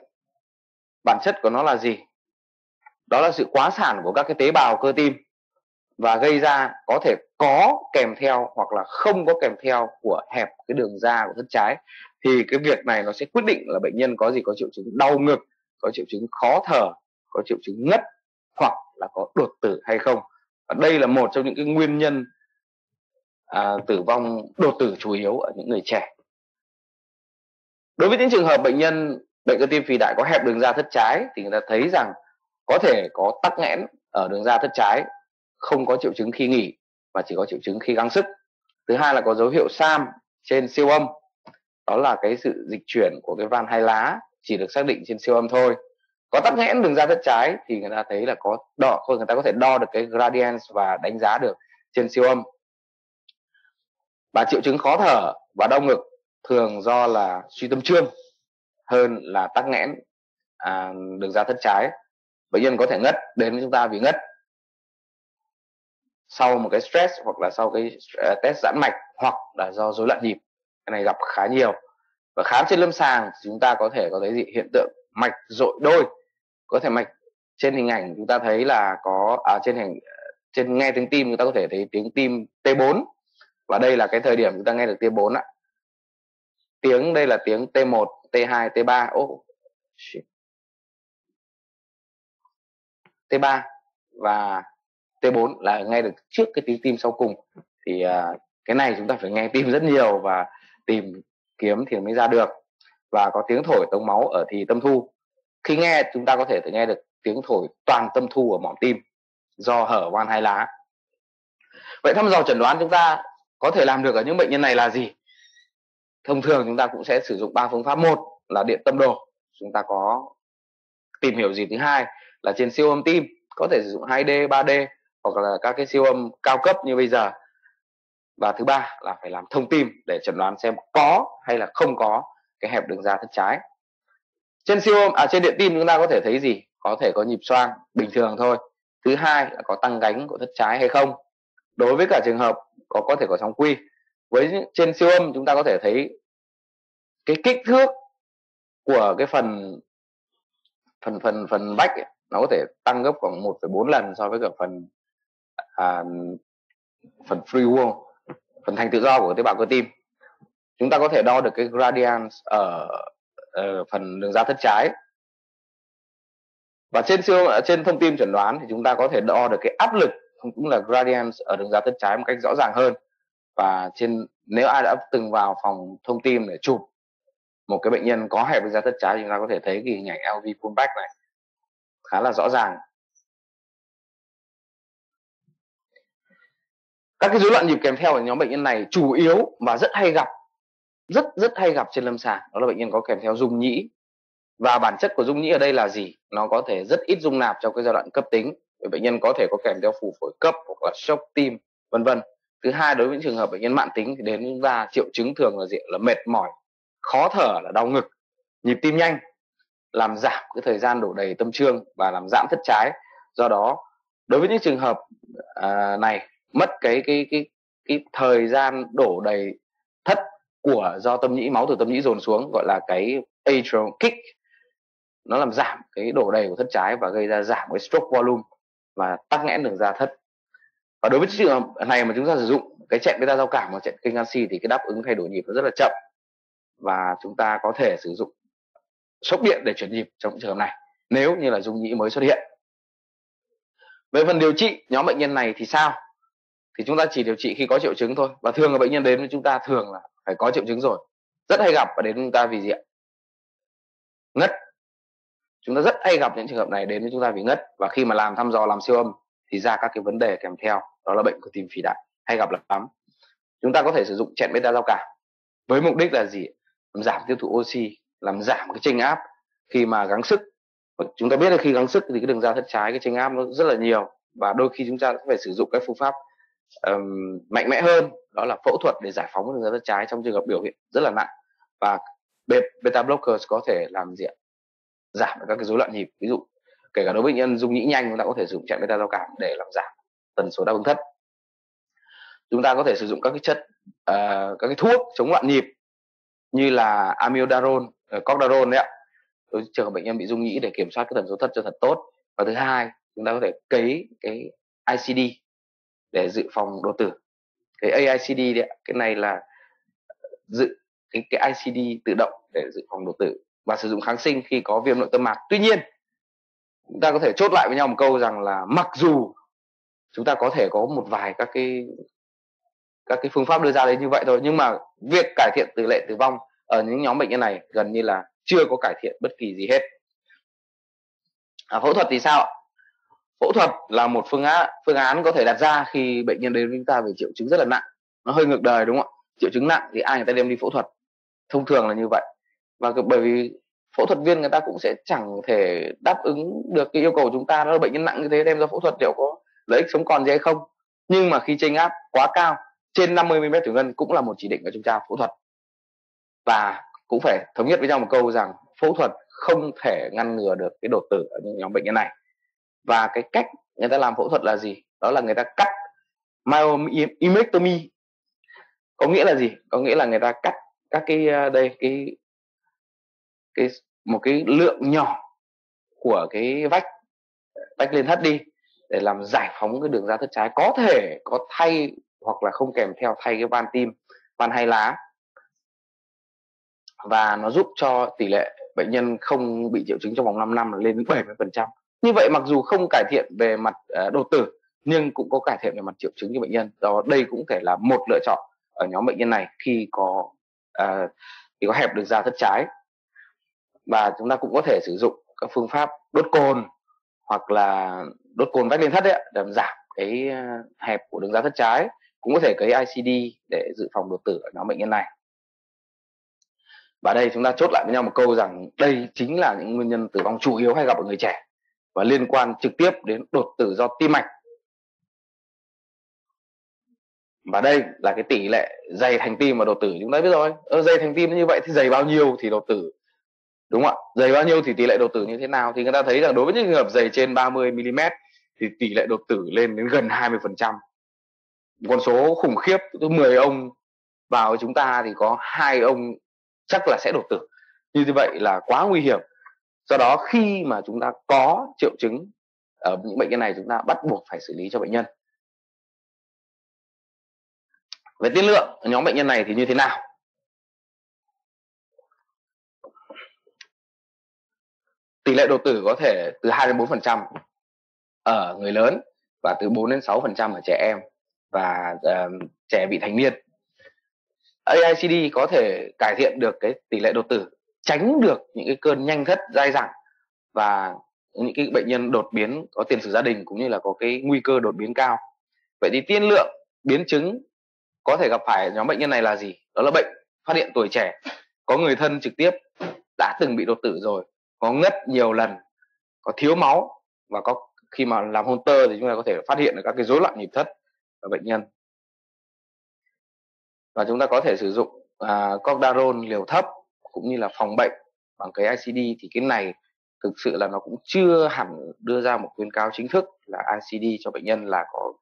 bản chất của nó là gì? Đó là sự quá sản của các cái tế bào cơ tim và gây ra có thể có kèm theo hoặc là không có kèm theo của hẹp cái đường da của thất trái. Thì cái việc này nó sẽ quyết định là bệnh nhân có gì có triệu chứng đau ngực có triệu chứng khó thở có triệu chứng ngất hoặc là có đột tử hay không. Và đây là một trong những cái nguyên nhân à, tử vong đột tử chủ yếu ở những người trẻ đối với những trường hợp bệnh nhân, bệnh cơ tim phì đại có hẹp đường da thất trái thì người ta thấy rằng có thể có tắc nghẽn ở đường da thất trái, không có triệu chứng khi nghỉ mà chỉ có triệu chứng khi gắng sức. Thứ hai là có dấu hiệu sam trên siêu âm. Đó là cái sự dịch chuyển của cái van hai lá, chỉ được xác định trên siêu âm thôi. Có tắc nghẽn đường da thất trái thì người ta thấy là có đo người ta có thể đo được cái gradient và đánh giá được trên siêu âm. Và triệu chứng khó thở và đau ngực thường do là suy tâm trương hơn là tắc nghẽn à, đường da thất trái. Bệnh nhân có thể ngất đến với chúng ta vì ngất. Sau một cái stress hoặc là sau cái à, test giãn mạch hoặc là do rối loạn nhịp cái này gặp khá nhiều. Và khám trên lâm sàng chúng ta có thể có thấy gì? Hiện tượng mạch dội đôi. Có thể mạch trên hình ảnh chúng ta thấy là có à, trên hình trên nghe tiếng tim chúng ta có thể thấy tiếng tim T4 và đây là cái thời điểm chúng ta nghe được T4 ạ tiếng đây là tiếng T1 T2 T3 oh, shit. T3 và T4 là nghe được trước cái tiếng tim sau cùng. Thì uh, cái này chúng ta phải nghe tim rất nhiều và tìm kiếm thì mới ra được. Và có tiếng thổi tống máu ở thì tâm thu. Khi nghe chúng ta có thể nghe được tiếng thổi toàn tâm thu ở mỏm tim. Do hở van hai lá. Vậy thăm dò chẩn đoán chúng ta có thể làm được ở những bệnh nhân này là gì? Thông thường chúng ta cũng sẽ sử dụng ba phương pháp. Một là điện tâm đồ. Chúng ta có tìm hiểu gì thứ hai là trên siêu âm tim. Có thể sử dụng 2D 3D hoặc là các cái siêu âm cao cấp như bây giờ. Và thứ ba là phải làm thông tim để chẩn đoán xem có hay là không có cái hẹp đường da thất trái. Trên siêu âm à trên điện tim chúng ta có thể thấy gì? Có thể có nhịp xoang bình thường thôi. Thứ hai là có tăng gánh của thất trái hay không? Đối với cả trường hợp có có thể có sóng quy với trên siêu âm chúng ta có thể thấy cái kích thước của cái phần phần phần phần vách ấy, nó có thể tăng gấp khoảng 1,4 lần so với cả phần à, phần free wall phần thành tự do của tế bào cơ tim. Chúng ta có thể đo được cái gradient ở, ở phần đường da thất trái. Và trên siêu trên thông tin chuẩn đoán thì chúng ta có thể đo được cái áp lực cũng là gradient ở đường da thất trái một cách rõ ràng hơn và trên, nếu ai đã từng vào phòng thông tin để chụp một cái bệnh nhân có hẹp bên da thất trái chúng ta có thể thấy cái hình ảnh LV pullback này. Khá là rõ ràng. Các cái rối loạn nhịp kèm theo ở nhóm bệnh nhân này chủ yếu và rất hay gặp, rất rất hay gặp trên lâm sàng. Đó là bệnh nhân có kèm theo dung nhĩ. Và bản chất của dung nhĩ ở đây là gì? Nó có thể rất ít dung nạp trong cái giai đoạn cấp tính. Bệnh nhân có thể có kèm theo phù phổi cấp hoặc là sốc tim, vân vân thứ hai đối với những trường hợp bệnh nhân mạng tính thì đến chúng ta triệu chứng thường là gì là mệt mỏi khó thở là đau ngực nhịp tim nhanh làm giảm cái thời gian đổ đầy tâm trương và làm giảm thất trái. Do đó đối với những trường hợp à, này mất cái cái cái cái thời gian đổ đầy thất của do tâm nhĩ máu từ tâm nhĩ dồn xuống gọi là cái atrial kick nó làm giảm cái đổ đầy của thất trái và gây ra giảm cái stroke volume và tắc nghẽn đường ra thất và đối với trường hợp này mà chúng ta sử dụng, cái chẹn beta giao cảm và chẹn kênh canxi thì cái đáp ứng thay đổi nhịp nó rất là chậm. Và chúng ta có thể sử dụng sốc điện để chuyển nhịp trong trường hợp này, nếu như là dung nhĩ mới xuất hiện. Về phần điều trị nhóm bệnh nhân này thì sao? Thì chúng ta chỉ điều trị khi có triệu chứng thôi. Và thường là bệnh nhân đến với chúng ta thường là phải có triệu chứng rồi. Rất hay gặp và đến với chúng ta vì gì ạ? Ngất. Chúng ta rất hay gặp những trường hợp này đến với chúng ta vì ngất. Và khi mà làm thăm dò, làm siêu âm thì ra các cái vấn đề kèm theo đó là bệnh của tim phì đại. Hay gặp lắm. Chúng ta có thể sử dụng chẹn beta giao cảm. Với mục đích là gì? Làm giảm tiêu thụ oxy làm giảm cái chênh áp. Khi mà gắng sức chúng ta biết là khi gắng sức thì cái đường da thất trái cái chênh áp nó rất là nhiều. Và đôi khi chúng ta cũng phải sử dụng các phương pháp um, mạnh mẽ hơn. Đó là phẫu thuật để giải phóng đường da thất trái trong trường hợp biểu hiện rất là nặng. Và beta blockers có thể làm gì ạ? Giảm các cái rối loạn nhịp. Ví dụ kể cả đối với bệnh nhân dung nhĩ nhanh chúng ta có thể sử dụng beta giao cảm để làm giảm tần số đáp ứng thấp. chúng ta có thể sử dụng các cái chất uh, các cái thuốc chống loạn nhịp như là amiodarone ờ, uh, cordarone đấy ạ. Đối trường hợp bệnh nhân bị dung nhĩ để kiểm soát cái tần số thất cho thật tốt. Và thứ hai chúng ta có thể cấy cái ICD để dự phòng đột tử. Cái AICD đấy cái này là dự cái cái ICD tự động để dự phòng đột tử và sử dụng kháng sinh khi có viêm nội tâm mạc. Tuy nhiên chúng ta có thể chốt lại với nhau một câu rằng là mặc dù chúng ta có thể có một vài các cái các cái phương pháp đưa ra đấy như vậy thôi. Nhưng mà việc cải thiện tỷ lệ tử vong ở những nhóm bệnh nhân này gần như là chưa có cải thiện bất kỳ gì hết. À, phẫu thuật thì sao phẫu thuật là một phương án phương án có thể đặt ra khi bệnh nhân đến với chúng ta về triệu chứng rất là nặng. Nó hơi ngược đời đúng không ạ? Triệu chứng nặng thì ai người ta đem đi phẫu thuật? Thông thường là như vậy. Và bởi vì phẫu thuật viên người ta cũng sẽ chẳng thể đáp ứng được cái yêu cầu của chúng ta. Đó là bệnh nhân nặng như thế đem ra phẫu thuật liệu có lợi ích sống còn gì hay không. Nhưng mà khi chênh áp quá cao, trên 50 mm thủy ngân cũng là một chỉ định của chúng ta phẫu thuật. Và cũng phải thống nhất với nhau một câu rằng phẫu thuật không thể ngăn ngừa được cái đột tử ở những nhóm bệnh nhân này. Và cái cách người ta làm phẫu thuật là gì? Đó là người ta cắt myomectomy có nghĩa là gì? Có nghĩa là người ta cắt các cái ờ, đây, cái cái, một cái lượng nhỏ của cái vách vách lên thất đi để làm giải phóng cái đường ra thất trái có thể có thay hoặc là không kèm theo thay cái van tim van hai lá và nó giúp cho tỷ lệ bệnh nhân không bị triệu chứng trong vòng 5 năm lên đến 70%. Như vậy mặc dù không cải thiện về mặt ờ, đột tử nhưng cũng có cải thiện về mặt triệu chứng cho bệnh nhân. Đó đây cũng thể là một lựa chọn ở nhóm bệnh nhân này khi có uh, khi có hẹp đường da thất trái và chúng ta cũng có thể sử dụng các phương pháp đốt cồn hoặc là đốt cồn vách lên thất đấy để giảm cái ờ, hẹp của đường da thất trái cũng có thể cấy ICD để dự phòng đột tử ở nhóm bệnh nhân này. Và đây chúng ta chốt lại với nhau một câu rằng đây chính là những nguyên nhân tử vong chủ yếu hay gặp ở người trẻ và liên quan trực tiếp đến đột tử do tim mạch. Và đây là cái tỷ lệ dày thành tim và đột tử chúng ta biết rồi. Ờ, dày thành tim như vậy thì dày bao nhiêu thì đột tử đúng không ạ? Dày bao nhiêu thì tỷ lệ đột tử như thế nào? Thì người ta thấy rằng đối với những trường hợp dày trên 30 mm thì tỷ lệ đột tử lên đến gần 20 phần trăm. Con số khủng khiếp 10 ông vào với chúng ta thì có hai ông chắc là sẽ đột tử. Như vậy là quá nguy hiểm. Do đó khi mà chúng ta có triệu chứng ở những bệnh nhân này, chúng ta bắt buộc phải xử lý cho bệnh nhân. Về tiên lượng, nhóm bệnh nhân này thì như thế nào? Tỷ lệ đột tử có thể từ 2 đến 4 phần trăm ở người lớn và từ 4 đến 6 phần trăm ở trẻ em và uh, trẻ vị thành niên. AICD có thể cải thiện được cái tỷ lệ đột tử tránh được những cái cơn nhanh thất dai dẳng và những cái bệnh nhân đột biến có tiền sử gia đình cũng như là có cái nguy cơ đột biến cao. Vậy thì tiên lượng biến chứng có thể gặp phải nhóm bệnh nhân này là gì? Đó là bệnh phát hiện tuổi trẻ. Có người thân trực tiếp đã từng bị đột tử rồi có ngất nhiều lần có thiếu máu và có khi mà làm hôn tơ thì chúng ta có thể phát hiện được các cái rối loạn nhịp thất ở bệnh nhân. Và chúng ta có thể sử dụng à, cordarone liều thấp cũng như là phòng bệnh bằng cái ICD thì cái này thực sự là nó cũng chưa hẳn đưa ra một khuyến cáo chính thức là ICD cho bệnh nhân là có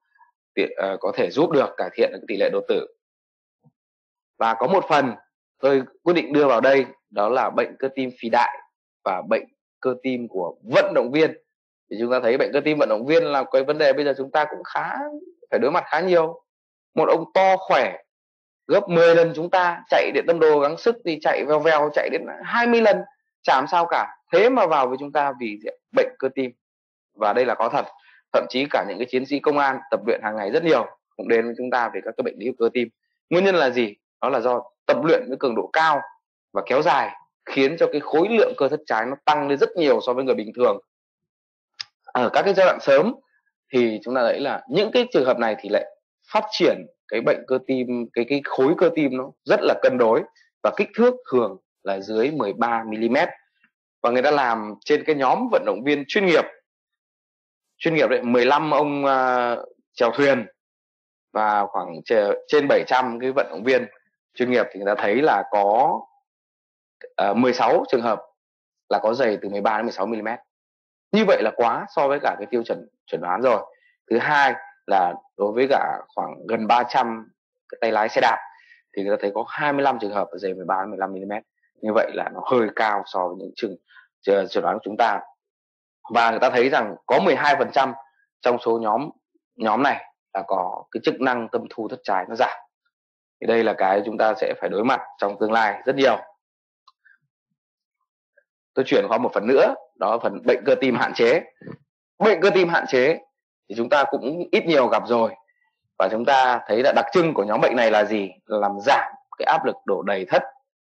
tiện uh, có thể giúp được cải thiện được tỷ lệ đột tử. Và có một phần tôi quyết định đưa vào đây đó là bệnh cơ tim phì đại và bệnh cơ tim của vận động viên. Thì chúng ta thấy bệnh cơ tim vận động viên là cái vấn đề bây giờ chúng ta cũng khá, phải đối mặt khá nhiều. Một ông to khỏe, gấp 10 lần chúng ta chạy điện tâm đồ gắng sức thì chạy vèo vèo chạy đến 20 lần, chả sao cả. Thế mà vào với chúng ta vì bệnh cơ tim. Và đây là có thật. Thậm chí cả những cái chiến sĩ công an tập luyện hàng ngày rất nhiều cũng đến với chúng ta về các cái bệnh lý cơ tim. Nguyên nhân là gì? Đó là do tập luyện với cường độ cao và kéo dài khiến cho cái khối lượng cơ thất trái nó tăng lên rất nhiều so với người bình thường. Ở các cái giai đoạn sớm thì chúng ta thấy là những cái trường hợp này thì lại phát triển cái bệnh cơ tim cái cái khối cơ tim nó rất là cân đối và kích thước thường là dưới 13 mm và người ta làm trên cái nhóm vận động viên chuyên nghiệp. Chuyên nghiệp đấy 15 ông uh, chèo thuyền và khoảng trên 700 cái vận động viên chuyên nghiệp thì người ta thấy là có Ờ, uh, 16 trường hợp là có dày từ 13 đến 16 mm như vậy là quá so với cả cái tiêu chuẩn chuẩn đoán rồi. Thứ hai là đối với cả khoảng gần 300 cái tay lái xe đạp thì người ta thấy có 25 trường hợp dày 13 đến 15 mm như vậy là nó hơi cao so với những trường ờ, chuẩn đoán của chúng ta. Và người ta thấy rằng có 12% trong số nhóm nhóm này là có cái chức năng tâm thu thất trái nó giảm. Thì đây là cái chúng ta sẽ phải đối mặt trong tương lai rất nhiều tôi chuyển qua một phần nữa, đó là phần bệnh cơ tim hạn chế. Bệnh cơ tim hạn chế thì chúng ta cũng ít nhiều gặp rồi. Và chúng ta thấy là đặc trưng của nhóm bệnh này là gì? Là làm giảm cái áp lực đổ đầy thất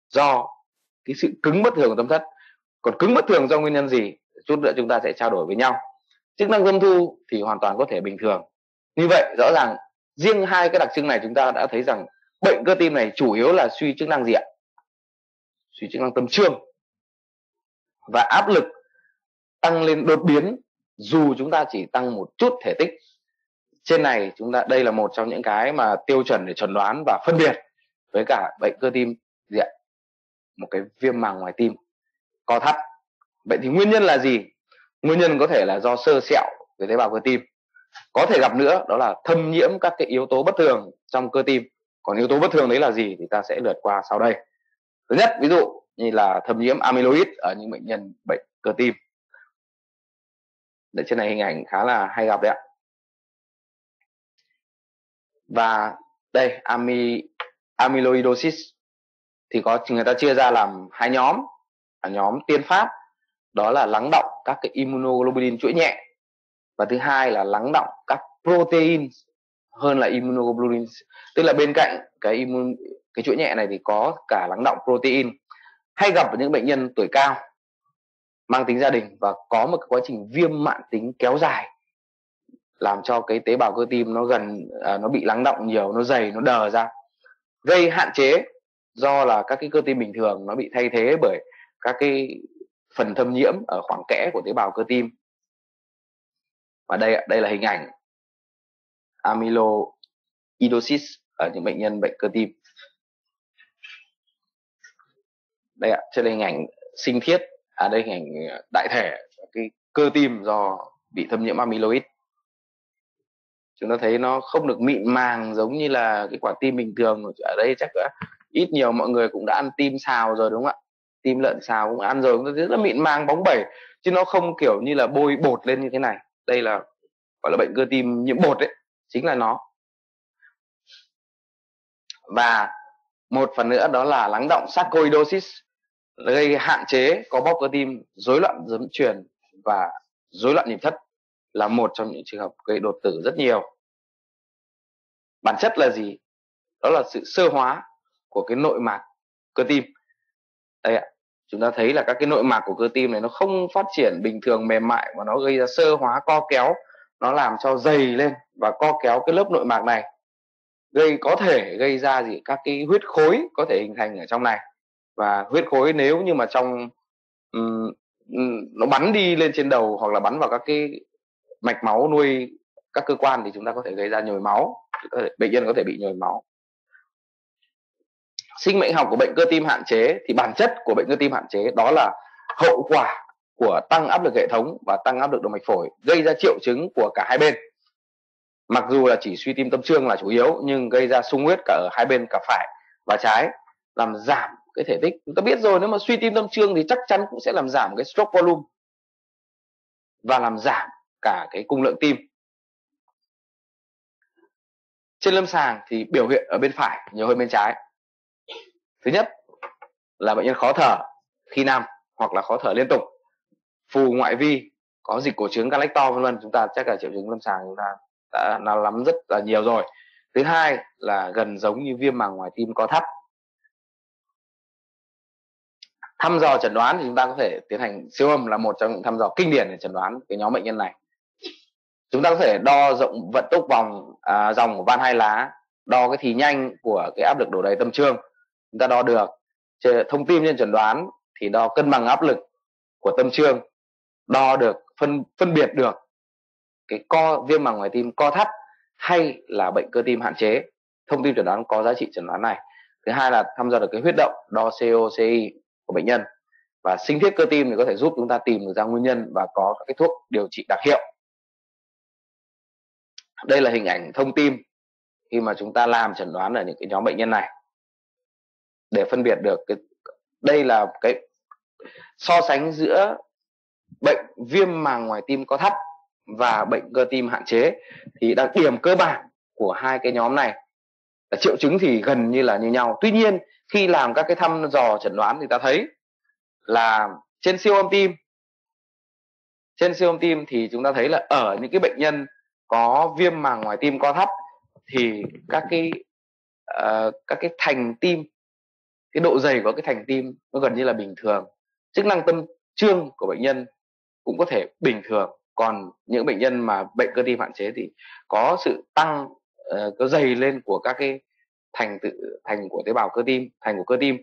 do cái sự cứng bất thường của tâm thất. Còn cứng bất thường do nguyên nhân gì? Chút nữa chúng ta sẽ trao đổi với nhau. Chức năng tâm thu thì hoàn toàn có thể bình thường. Như vậy, rõ ràng riêng hai cái đặc trưng này chúng ta đã thấy rằng bệnh cơ tim này chủ yếu là suy chức năng gì ạ? Suy chức năng tâm trương và áp lực tăng lên đột biến dù chúng ta chỉ tăng một chút thể tích. Trên này chúng ta, đây là một trong những cái mà tiêu chuẩn để chẩn đoán và phân biệt với cả bệnh cơ tim gì ạ? Một cái viêm màng ngoài tim, co thắt. Vậy thì nguyên nhân là gì? Nguyên nhân có thể là do sơ sẹo về tế bào cơ tim. Có thể gặp nữa, đó là thâm nhiễm các cái yếu tố bất thường trong cơ tim. Còn yếu tố bất thường đấy là gì thì ta sẽ lượt qua sau đây. Thứ nhất, ví dụ như là thâm nhiễm amyloid ở những bệnh nhân bệnh cơ tim. Để trên này hình ảnh khá là hay gặp đấy ạ. Và đây ami, amyloidosis thì có người ta chia ra làm hai nhóm. Là nhóm tiên phát đó là lắng động các cái immunoglobulin chuỗi nhẹ. Và thứ hai là lắng động các protein hơn là immunoglobulin tức là bên cạnh cái immun cái chuỗi nhẹ này thì có cả lắng động protein hay gặp ở những bệnh nhân tuổi cao mang tính gia đình và có một cái quá trình viêm mạng tính kéo dài làm cho cái tế bào cơ tim nó gần à, nó bị lắng động nhiều nó dày nó đờ ra gây hạn chế do là các cái cơ tim bình thường nó bị thay thế bởi các cái phần thâm nhiễm ở khoảng kẽ của tế bào cơ tim. Và đây đây là hình ảnh amyloidosis ở những bệnh nhân bệnh cơ tim. Đây ạ, trên đây hình ảnh sinh thiết à đây hình ảnh ờ, đại thể, cái cơ tim do bị thâm nhiễm amyloid. Chúng ta thấy nó không được mịn màng giống như là cái quả tim bình thường. Ở đây chắc là ít nhiều mọi người cũng đã ăn tim xào rồi, đúng không ạ? Tim lợn xào cũng ăn rồi, nó rất là mịn màng, bóng bẩy, chứ nó không kiểu như là bôi bột lên như thế này. Đây là, gọi là bệnh cơ tim nhiễm bột đấy chính là nó. Và một phần nữa đó là lắng động sarcoidosis gây hạn chế, có bóp cơ tim, rối loạn dấm truyền và rối loạn nhịp thất là một trong những trường hợp gây đột tử rất nhiều. Bản chất là gì? Đó là sự sơ hóa của cái nội mạc cơ tim. Đây ạ, chúng ta thấy là các cái nội mạc của cơ tim này nó không phát triển bình thường mềm mại mà nó gây ra sơ hóa, co kéo. Nó làm cho dày lên và co kéo cái lớp nội mạc này, gây, có thể gây ra gì? Các cái huyết khối có thể hình thành ở trong này và huyết khối nếu như mà trong um, nó bắn đi lên trên đầu hoặc là bắn vào các cái mạch máu nuôi các cơ quan thì chúng ta có thể gây ra nhồi máu bệnh nhân có thể bị nhồi máu. Sinh mệnh học của bệnh cơ tim hạn chế thì bản chất của bệnh cơ tim hạn chế đó là hậu quả của tăng áp lực hệ thống và tăng áp lực động mạch phổi gây ra triệu chứng của cả hai bên. Mặc dù là chỉ suy tim tâm trương là chủ yếu nhưng gây ra sung huyết cả ở hai bên cả phải và trái làm giảm cái thể tích. Chúng ta biết rồi, nếu mà suy tim tâm trương thì chắc chắn cũng sẽ làm giảm cái stroke volume và làm giảm cả cái cung lượng tim. Trên lâm sàng thì biểu hiện ở bên phải, nhiều hơn bên trái. Thứ nhất là bệnh nhân khó thở khi nằm hoặc là khó thở liên tục. Phù ngoại vi, có dịch cổ trướng galacto vân vân. Chúng ta chắc là triệu chứng lâm sàng chúng ta đã là lắm rất là nhiều rồi. Thứ hai là gần giống như viêm màng ngoài tim có thắt thăm dò chẩn đoán thì chúng ta có thể tiến hành siêu âm là một trong những thăm dò kinh điển để chẩn đoán cái nhóm bệnh nhân này. Chúng ta có thể đo rộng vận tốc vòng à, dòng của van hai lá đo cái thì nhanh của cái áp lực đổ đầy tâm trương. Chúng ta đo được. Thông tin trên chẩn đoán thì đo cân bằng áp lực của tâm trương đo được phân phân biệt được cái co viêm màng ngoài tim co thắt hay là bệnh cơ tim hạn chế. Thông tin chẩn đoán có giá trị chẩn đoán này. Thứ hai là thăm dò được cái huyết động đo COCI của bệnh nhân. Và sinh thiết cơ tim thì có thể giúp chúng ta tìm được ra nguyên nhân và có các cái thuốc điều trị đặc hiệu. Đây là hình ảnh thông tim khi mà chúng ta làm chẩn đoán ở những cái nhóm bệnh nhân này. Để phân biệt được cái, đây là cái so sánh giữa bệnh viêm màng ngoài tim có thắt và bệnh cơ tim hạn chế, thì đặc điểm cơ bản của hai cái nhóm này triệu chứng thì gần như là như nhau. Tuy nhiên khi làm các cái thăm dò chẩn đoán thì ta thấy là trên siêu âm tim trên siêu âm tim thì chúng ta thấy là ở những cái bệnh nhân có viêm màng ngoài tim co thắt thì các cái uh, các cái thành tim cái độ dày của cái thành tim nó gần như là bình thường. Chức năng tâm trương của bệnh nhân cũng có thể bình thường. Còn những bệnh nhân mà bệnh cơ tim hạn chế thì có sự tăng uh, có dày lên của các cái thành tự thành của tế bào cơ tim thành của cơ tim.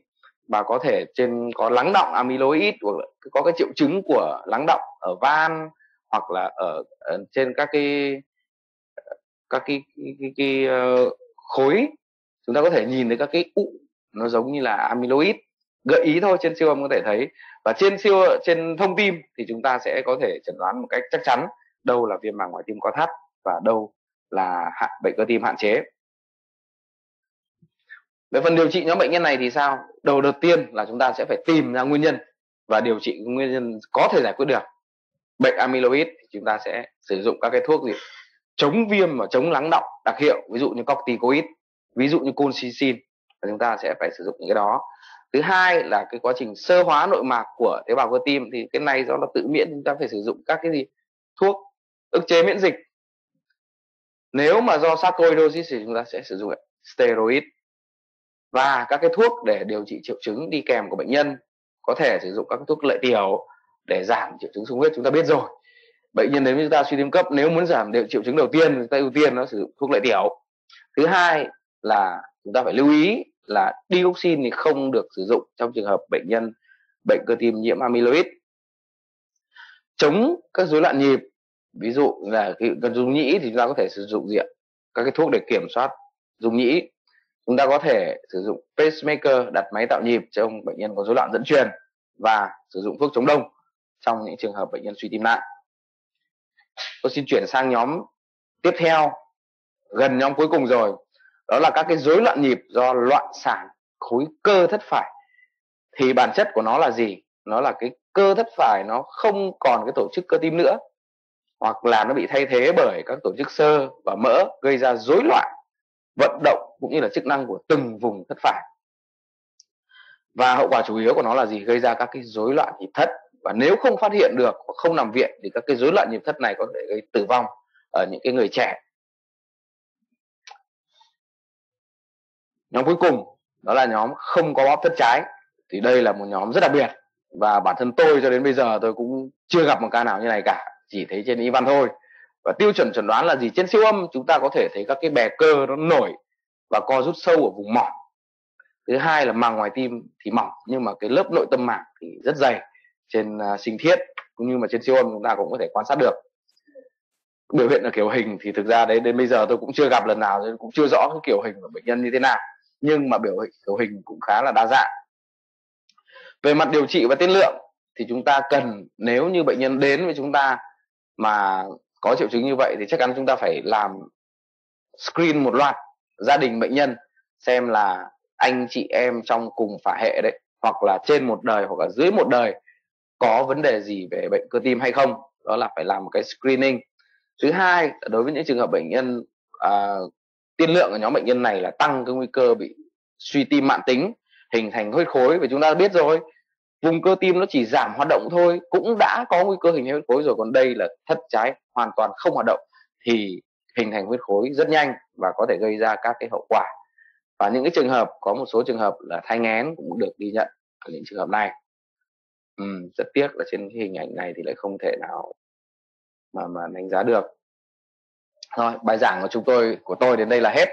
Và có thể trên có lắng động amyloid hoặc có cái triệu chứng của lắng động ở van hoặc là ở, ở trên các cái các cái, cái, cái, cái uh, khối. Chúng ta có thể nhìn thấy các cái ụ nó giống như là amyloid. Gợi ý thôi trên siêu âm có thể thấy. Và trên siêu trên thông tim thì chúng ta sẽ có thể chẩn đoán một cách chắc chắn đâu là viêm màng ngoài tim có thắt và đâu là hạn bệnh cơ tim hạn chế về phần điều trị nhóm bệnh nhân này thì sao? Đầu đầu tiên là chúng ta sẽ phải tìm ra nguyên nhân và điều trị nguyên nhân có thể giải quyết được. Bệnh amyloid thì chúng ta sẽ sử dụng các cái thuốc gì? Chống viêm và chống lắng động đặc hiệu, ví dụ như corticoid, ví dụ như colchicine, và chúng ta sẽ phải sử dụng những cái đó. Thứ hai là cái quá trình sơ hóa nội mạc của tế bào cơ tim thì cái này do nó tự miễn, chúng ta phải sử dụng các cái gì? Thuốc ức chế miễn dịch. Nếu mà do sarcoidosis thì chúng ta sẽ sử dụng steroid và các cái thuốc để điều trị triệu chứng đi kèm của bệnh nhân, có thể sử dụng các thuốc lợi tiểu để giảm triệu chứng sung huyết, chúng ta biết rồi. Bệnh nhân đến với chúng ta suy tim cấp, nếu muốn giảm điều, triệu chứng đầu tiên, chúng ta ưu tiên nó sử dụng thuốc lợi tiểu. Thứ hai là chúng ta phải lưu ý là dioxin thì không được sử dụng trong trường hợp bệnh nhân bệnh cơ tim nhiễm amyloid. Chống các rối loạn nhịp, ví dụ là khi cần dung nhĩ thì chúng ta có thể sử dụng diện các cái thuốc để kiểm soát dung nhĩ chúng ta có thể sử dụng pacemaker đặt máy tạo nhịp trong bệnh nhân có rối loạn dẫn truyền và sử dụng thuốc chống đông trong những trường hợp bệnh nhân suy tim nặng tôi xin chuyển sang nhóm tiếp theo, gần nhóm cuối cùng rồi. Đó là các cái rối loạn nhịp do loạn sản khối cơ thất phải. Thì bản chất của nó là gì? Nó là cái cơ thất phải nó không còn cái tổ chức cơ tim nữa, hoặc là nó bị thay thế bởi các tổ chức sơ và mỡ gây ra rối loạn vận động cũng như là chức năng của từng vùng thất phải. Và hậu quả chủ yếu của nó là gì? Gây ra các cái rối loạn nhịp thất. Và nếu không phát hiện được hoặc không nằm viện thì các cái rối loạn nhịp thất này có thể gây tử vong ở những cái người trẻ. Nhóm cuối cùng, đó là nhóm không có bóp thất trái. Thì đây là một nhóm rất đặc biệt. Và bản thân tôi cho đến bây giờ tôi cũng chưa gặp một ca nào như này cả. Chỉ thấy trên y văn thôi. Và tiêu chuẩn chẩn đoán là gì? Trên siêu âm chúng ta có thể thấy các cái bè cơ nó nổi và co rút sâu ở vùng mỏng. Thứ hai là màng ngoài tim thì mỏng nhưng mà cái lớp nội tâm màng thì rất dày trên uh, sinh thiết cũng như mà trên siêu âm chúng ta cũng có thể quan sát được. Biểu hiện ở kiểu hình thì thực ra đấy đến bây giờ tôi cũng chưa gặp lần nào nên cũng chưa rõ cái kiểu hình của bệnh nhân như thế nào nhưng mà biểu hiện kiểu hình cũng khá là đa dạng. Về mặt điều trị và tiên lượng thì chúng ta cần nếu như bệnh nhân đến với chúng ta mà có triệu chứng như vậy thì chắc chắn chúng ta phải làm screen một loạt gia đình bệnh nhân xem là anh chị em trong cùng phả hệ đấy hoặc là trên một đời hoặc là dưới một đời có vấn đề gì về bệnh cơ tim hay không đó là phải làm một cái screening. Thứ hai đối với những trường hợp bệnh nhân à, tiên lượng ở nhóm bệnh nhân này là tăng cái nguy cơ bị suy tim mạng tính hình thành huyết khối. Vì chúng ta biết rồi vùng cơ tim nó chỉ giảm hoạt động thôi cũng đã có nguy cơ hình thành huyết khối rồi còn đây là thất trái hoàn toàn không hoạt động. Thì hình thành huyết khối rất nhanh và có thể gây ra các cái hậu quả. Và những cái trường hợp có một số trường hợp là thai nghén cũng được ghi nhận ở những trường hợp này. Ừ, rất tiếc là trên cái hình ảnh này thì lại không thể nào mà mà đánh giá được. Thôi bài giảng của chúng tôi của tôi đến đây là hết.